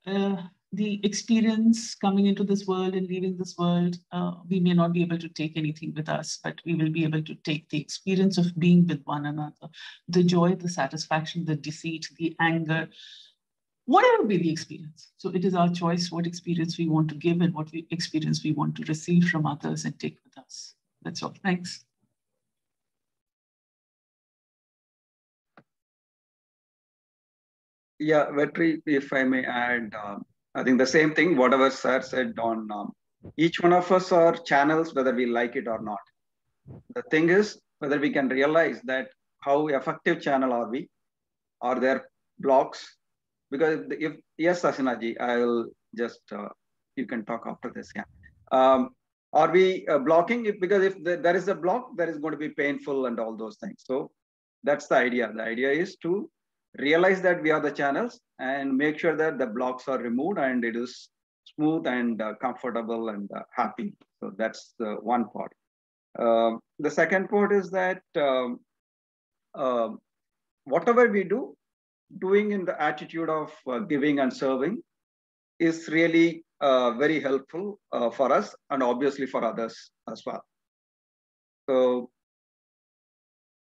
uh, the experience coming into this world and leaving this world, uh, we may not be able to take anything with us, but we will be able to take the experience of being with one another, the joy, the satisfaction, the deceit, the anger, whatever be the experience. So it is our choice what experience we want to give and what we, experience we want to receive from others and take with us. That's all. Thanks. Yeah, Vetri, if I may add, um, I think the same thing, whatever sir said on um, each one of us are channels, whether we like it or not. The thing is whether we can realize that how effective channel are we? Are there blocks? Because if, yes, Asinaji, I will just, uh, you can talk after this, yeah. Um, are we uh, blocking it? Because if the, there is a block, there is going to be painful and all those things. So that's the idea. The idea is to realize that we are the channels and make sure that the blocks are removed and it is smooth and uh, comfortable and uh, happy. So that's the one part. Um, the second part is that um, uh, whatever we do, doing in the attitude of uh, giving and serving is really uh, very helpful uh, for us and obviously for others as well. So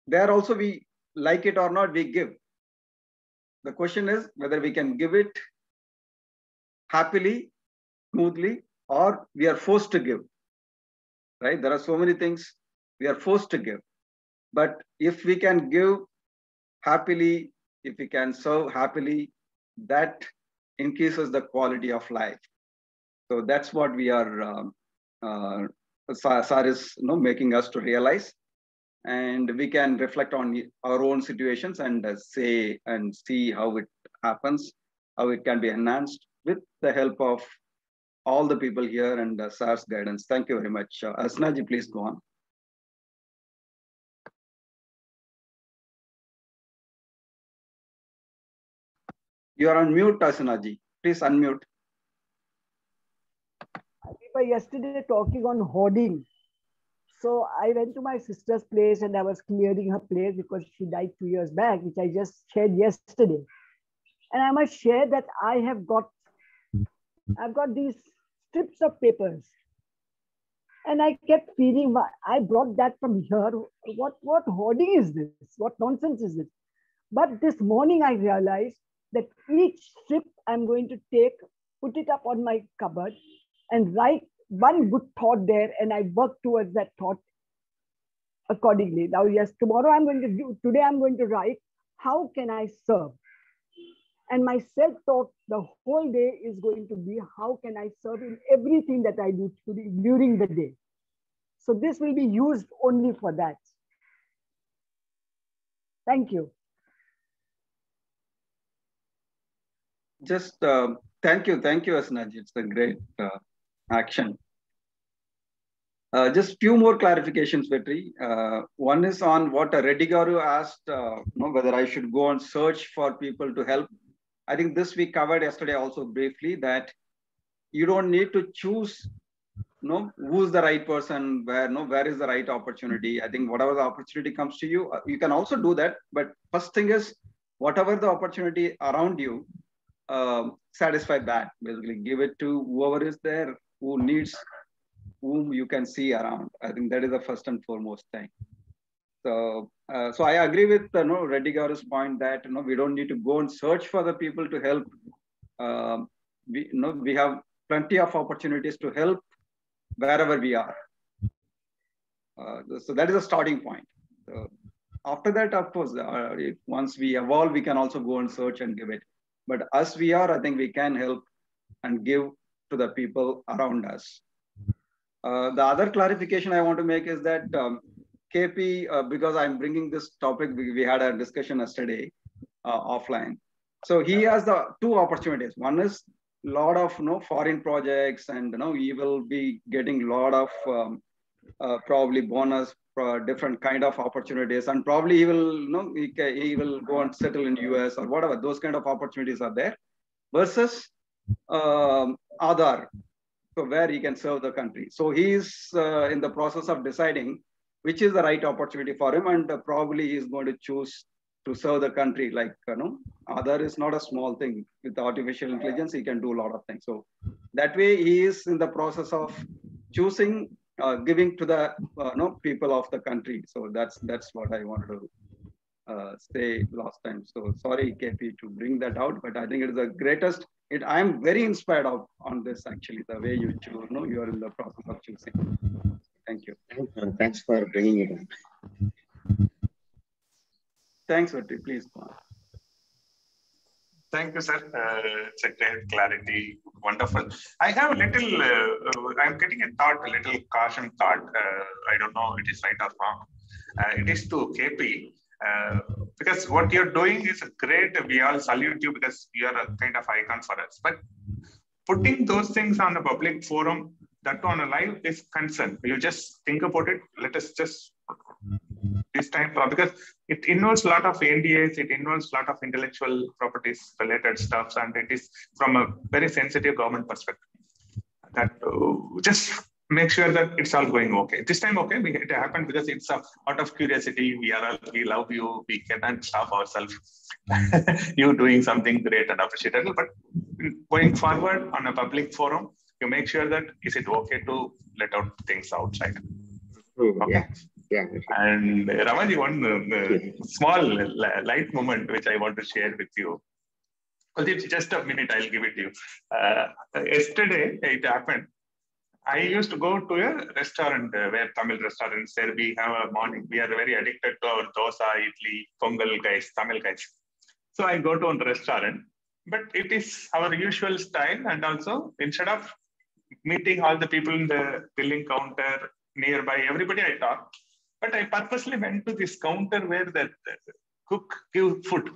there also we like it or not, we give. The question is whether we can give it happily, smoothly, or we are forced to give. Right? There are so many things we are forced to give. But if we can give happily, if we can serve happily, that increases the quality of life. So that's what we are, um, uh, Sir is you know, making us to realize. And we can reflect on our own situations and uh, say and see how it happens, how it can be enhanced with the help of all the people here and uh, Sir's guidance. Thank you very much. Uh, Asnaji, please go on. You are on mute, Asnaji. Please unmute. We were yesterday talking on hoarding. So I went to my sister's place and I was clearing her place because she died two years back, which I just shared yesterday. And I must share that I have got, I've got these strips of papers. And I kept feeling, I brought that from here. What, what hoarding is this? What nonsense is this? But this morning I realized that each strip I'm going to take, put it up on my cupboard and write one good thought there and I work towards that thought accordingly. Now, yes, tomorrow I'm going to do, today I'm going to write, how can I serve? And my self-talk the whole day is going to be, how can I serve in everything that I do during the day? So this will be used only for that. Thank you. Just uh, thank you, thank you, Asnaji. It's a great uh, action. Uh, just few more clarifications, Vetri. Uh, one is on what Reddy Garu asked, uh, you know, whether I should go and search for people to help. I think this we covered yesterday also briefly that you don't need to choose, you know, who's the right person, where, no, where is the right opportunity. I think whatever the opportunity comes to you, uh, you can also do that. But first thing is, whatever the opportunity around you, um, satisfy that. Basically, give it to whoever is there who needs whom you can see around. I think that is the first and foremost thing. So, uh, so I agree with you know, Reddy Garu's point that you know, we don't need to go and search for the people to help. Um, we, you know, we have plenty of opportunities to help wherever we are. Uh, so that is a starting point. So after that, of course, uh, once we evolve, we can also go and search and give it. But as we are, I think we can help and give to the people around us. Uh, the other clarification I want to make is that um, KP, uh, because I'm bringing this topic, we, we had a discussion yesterday uh, offline. So he has the two opportunities. One is lot of you know, foreign projects, and you know he will be getting a lot of um, uh, probably bonus for different kind of opportunities, and probably he will you know he, he will go and settle in US or whatever. Those kind of opportunities are there. Versus um, Aadhar, so where he can serve the country. So he is uh, in the process of deciding which is the right opportunity for him, and uh, probably he is going to choose to serve the country. Like you know, Aadhar is not a small thing. With artificial intelligence, he can do a lot of things. So that way, he is in the process of choosing uh, giving to the uh, no people of the country. So that's that's what I wanted to uh, say last time. So sorry, KP, to bring that out, but I think it is the greatest. It I am very inspired of on this actually the way you choose. No, you are in the process of choosing. Thank you. Thanks for bringing it up. Thanks, Vati. Please go on. Thank you, sir. Uh, it's a great clarity. Wonderful. I have a little, uh, I'm getting a thought, a little caution thought. Uh, I don't know it is right or wrong. Uh, it is to KP. Uh, because what you're doing is great. We all salute you because you are a kind of icon for us. But putting those things on a public forum, that on a live is concern. You just think about it. Let us just this time because it involves a lot of NDAs, it involves a lot of intellectual properties related stuff, and it is from a very sensitive government perspective. That uh, just make sure that it's all going okay. This time, okay, we, it happened because it's uh, out of curiosity. We are all, we love you. We cannot stop ourselves. you doing something great and appreciable. But going forward on a public forum, you make sure that is it okay to let out things outside. Okay. Yeah. Yeah. And Ramaji, one uh, small light moment which I want to share with you. Kuldeep, just a minute, I'll give it to you. Uh, yesterday, it happened. I used to go to a restaurant uh, where Tamil restaurants there we have a morning. We are very addicted to our dosa, idli, pongal guys, Tamil guys. So I go to a restaurant, but it is our usual style. And also instead of meeting all the people in the billing counter nearby, everybody I talk, but I purposely went to this counter where the, cook give food.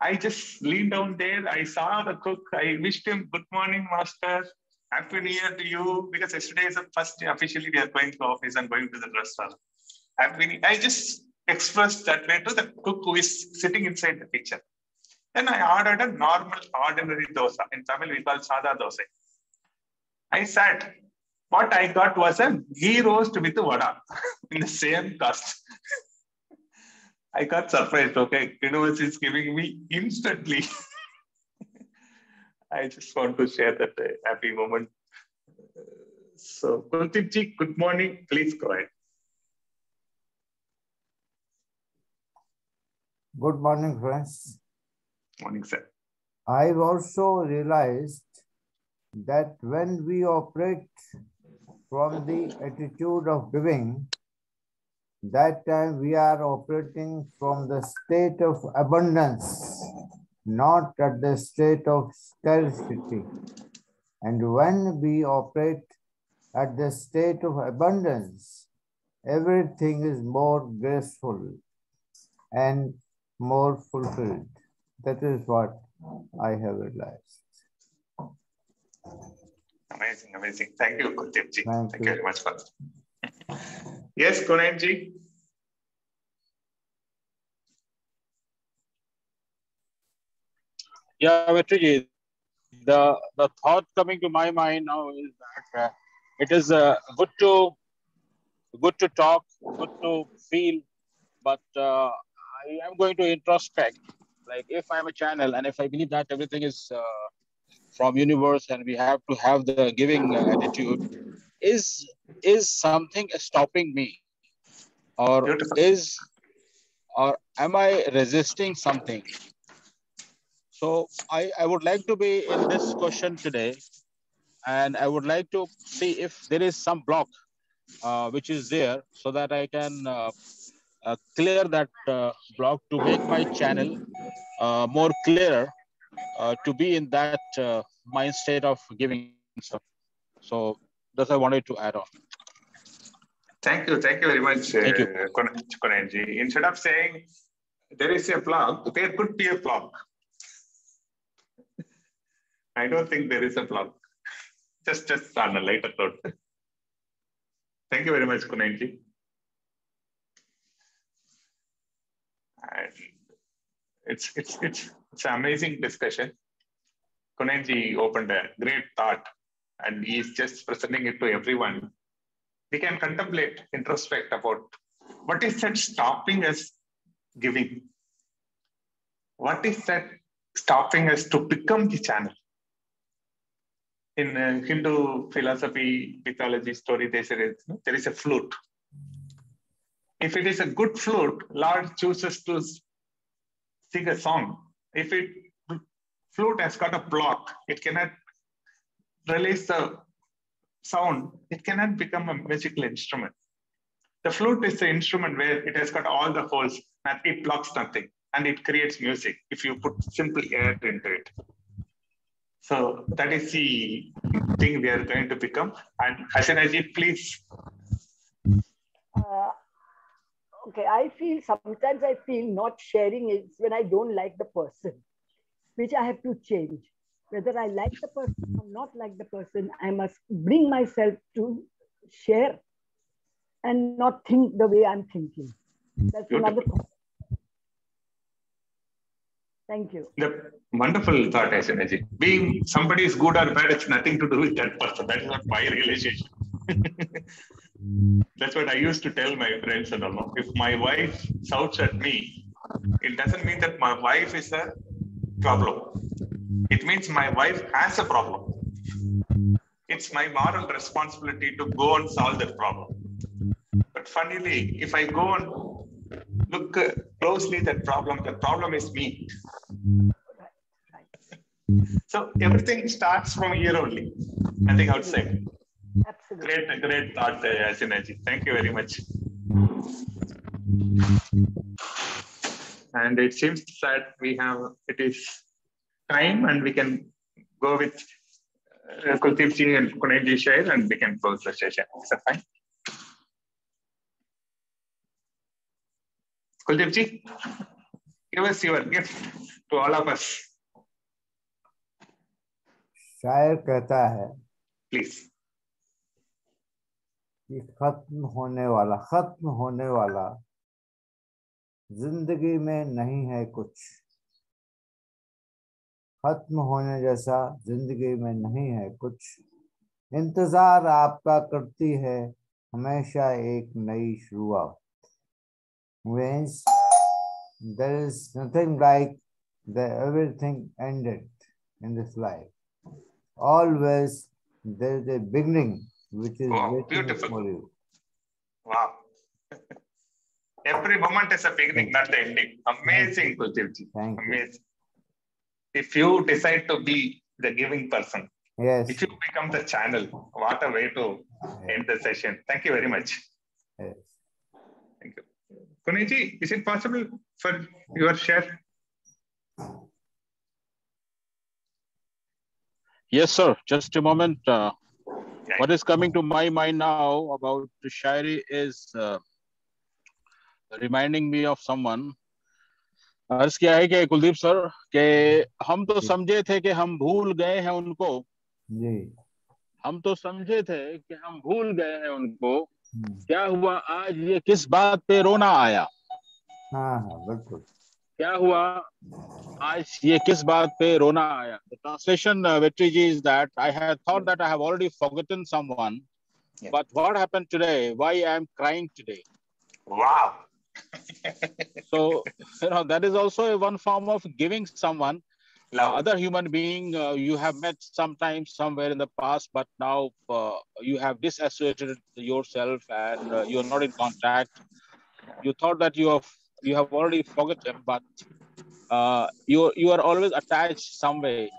I just leaned down there. I saw the cook. I wished him good morning, master. Happy New Year to you. Because yesterday is the first day officially we are going to office and going to the restaurant. Happy New I just expressed that way to the cook who is sitting inside the kitchen. Then I ordered a normal, ordinary dosa. In Tamil, we call sada dosa. I sat. What I got was a ghee roast with vada in the same cost. I got surprised. Okay, Universe is giving me instantly. I just want to share that uh, happy moment. So, Kuldeep good morning. Please go ahead. Good morning, friends. Morning, sir. I've also realized that when we operate from the attitude of giving, that time we are operating from the state of abundance, not at the state of scarcity. And when we operate at the state of abundance, everything is more graceful and more fulfilled. That is what I have realized. Amazing, amazing. Thank you, Kuldeep ji. Thank, Thank you. you very much for that. Yes, Kunayan ji. Yeah, Vetriji, the the thought coming to my mind now is that uh, it is uh, good to good to talk, good to feel, but uh, I am going to introspect. Like if I'm a channel and if I believe that everything is uh, from universe and we have to have the giving uh, attitude, is is something stopping me, or Beautiful. is or am I resisting something? So I, I would like to be in this question today, and I would like to see if there is some block uh, which is there so that I can uh, uh, clear that uh, block to make my channel uh, more clearer uh, to be in that uh, mind state of giving stuff. So that's I wanted to add on. Thank you. Thank you very much, Thank you. Konenji. Instead of saying there is a block, there could be a block. I don't think there is a block. Just, just on a lighter note. Thank you very much, Kunenji. And it's it's it's it's an amazing discussion. Kunenji opened a great thought, and he's just presenting it to everyone. We can contemplate, introspect about what is that stopping us giving? What is that stopping us to become the channel? In uh, Hindu philosophy, mythology story, they say there is a flute. If it is a good flute, Lord chooses to sing a song. If it flute has got a block, it cannot release the sound, it cannot become a musical instrument. The flute is the instrument where it has got all the holes and it blocks nothing and it creates music if you put simple air into it. So that is the thing we are going to become. And Hasanaji, please. Uh, okay, I feel sometimes I feel not sharing is when I don't like the person, which I have to change. Whether I like the person or not like the person, I must bring myself to share and not think the way I'm thinking. That's another thought. Thank you. The wonderful thought, Hasanaji. Being somebody is good or bad, it's nothing to do with that person. That is not my realization. That's what I used to tell my friends and all. If my wife shouts at me, it doesn't mean that my wife is a problem. It means my wife has a problem. It's my moral responsibility to go and solve that problem. But funnily, if I go and look closely that problem, the problem is me. So everything starts from here only, nothing outside. Absolutely. Great, great thought, uh, Asinaji. Thank you very much. And it seems that we have, it is time and we can go with uh, Kuldeep ji and Kunenji share and we can close the session. Is that fine? Kuldeep ji, give us your gift to all of us. शायर कहता है Please. कि खत्म होने वाला खत्म होने वाला ज़िंदगी में नहीं है कुछ खत्म होने जैसा ज़िंदगी में नहीं है कुछ इंतज़ार आपका करती है हमेशा एक नई शुरुआत means there is nothing like the everything ended in this life always there is a beginning which is waiting beautiful. for you Wow. Every moment is a beginning, not the ending. Amazing, Kuldeep ji. Thank you. Amazing. If you decide to be the giving person, yes if you become the channel, what a way to end the session. Thank you very much. yes Thank you. Kuniji, is it possible for your share? Yes, sir. Just a moment. Uh, okay. what is coming to my mind now about the Shairi is uh, reminding me of someone. अर्ज़ किया है कि Kuldeep sir कि हम तो समझे थे कि हम भूल गए हैं उनको जी हम तो समझे थे कि हम भूल गए हैं उनको क्या हुआ आज ये किस बात पे रोना आया हाँ हाँ बिल्कुल क्या हुआ आज ये किस बात पे रोना आया the translation uh, Vetri ji is that I had thought that I have already forgotten someone but what happened today why I am crying today Wow. so you know that is also a one form of giving someone uh, other human being uh, you have met sometimes somewhere in the past but now uh, you have disassociated yourself and uh, you are not in contact you thought that you have you have already forgotten but uh, you you are always attached some way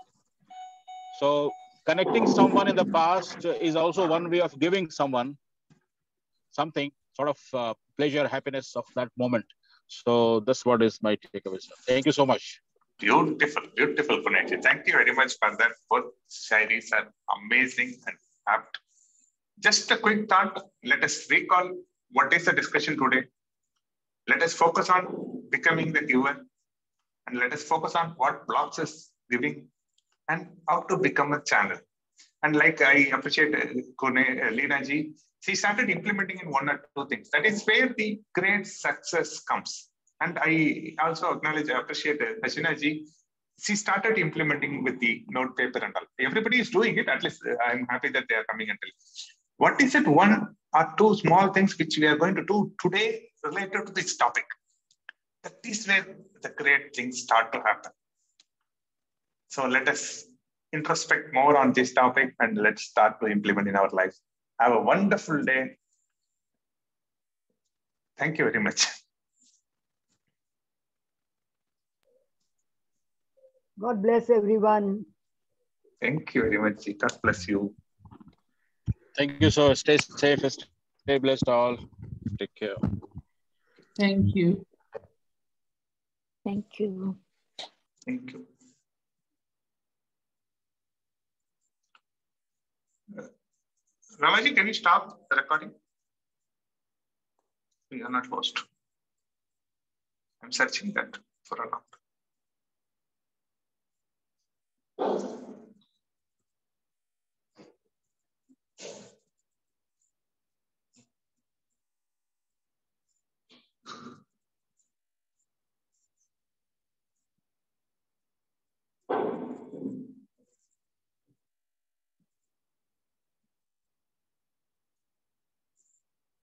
so connecting someone in the past is also one way of giving someone something sort of uh, pleasure, happiness of that moment. So that's what is my takeaway. Sir. Thank you so much. Beautiful, beautiful, Puneet. Thank you very much for that. Both shairis are amazing and apt. Just a quick thought. Let us recall what is the discussion today. Let us focus on becoming the giver and let us focus on what blocks us giving and how to become a channel. And like I appreciate uh, Kune, uh, Leena ji, she started implementing in one or two things. That is where the great success comes. And I also acknowledge, appreciate uh, Hashina ji. She started implementing with the note paper and all. Everybody is doing it. At least I'm happy that they are coming and telling. What is it? One or two small things which we are going to do today related to this topic. That is where the great things start to happen. So let us introspect more on this topic and let's start to implement in our life. Have a wonderful day. Thank you very much. God bless everyone. Thank you very much. God bless you. Thank you. So stay safe, stay blessed all. Take care. Thank you. Thank you. Thank you. Uh, Ramaji, can you stop the recording? We are not lost. I'm searching that for a lot.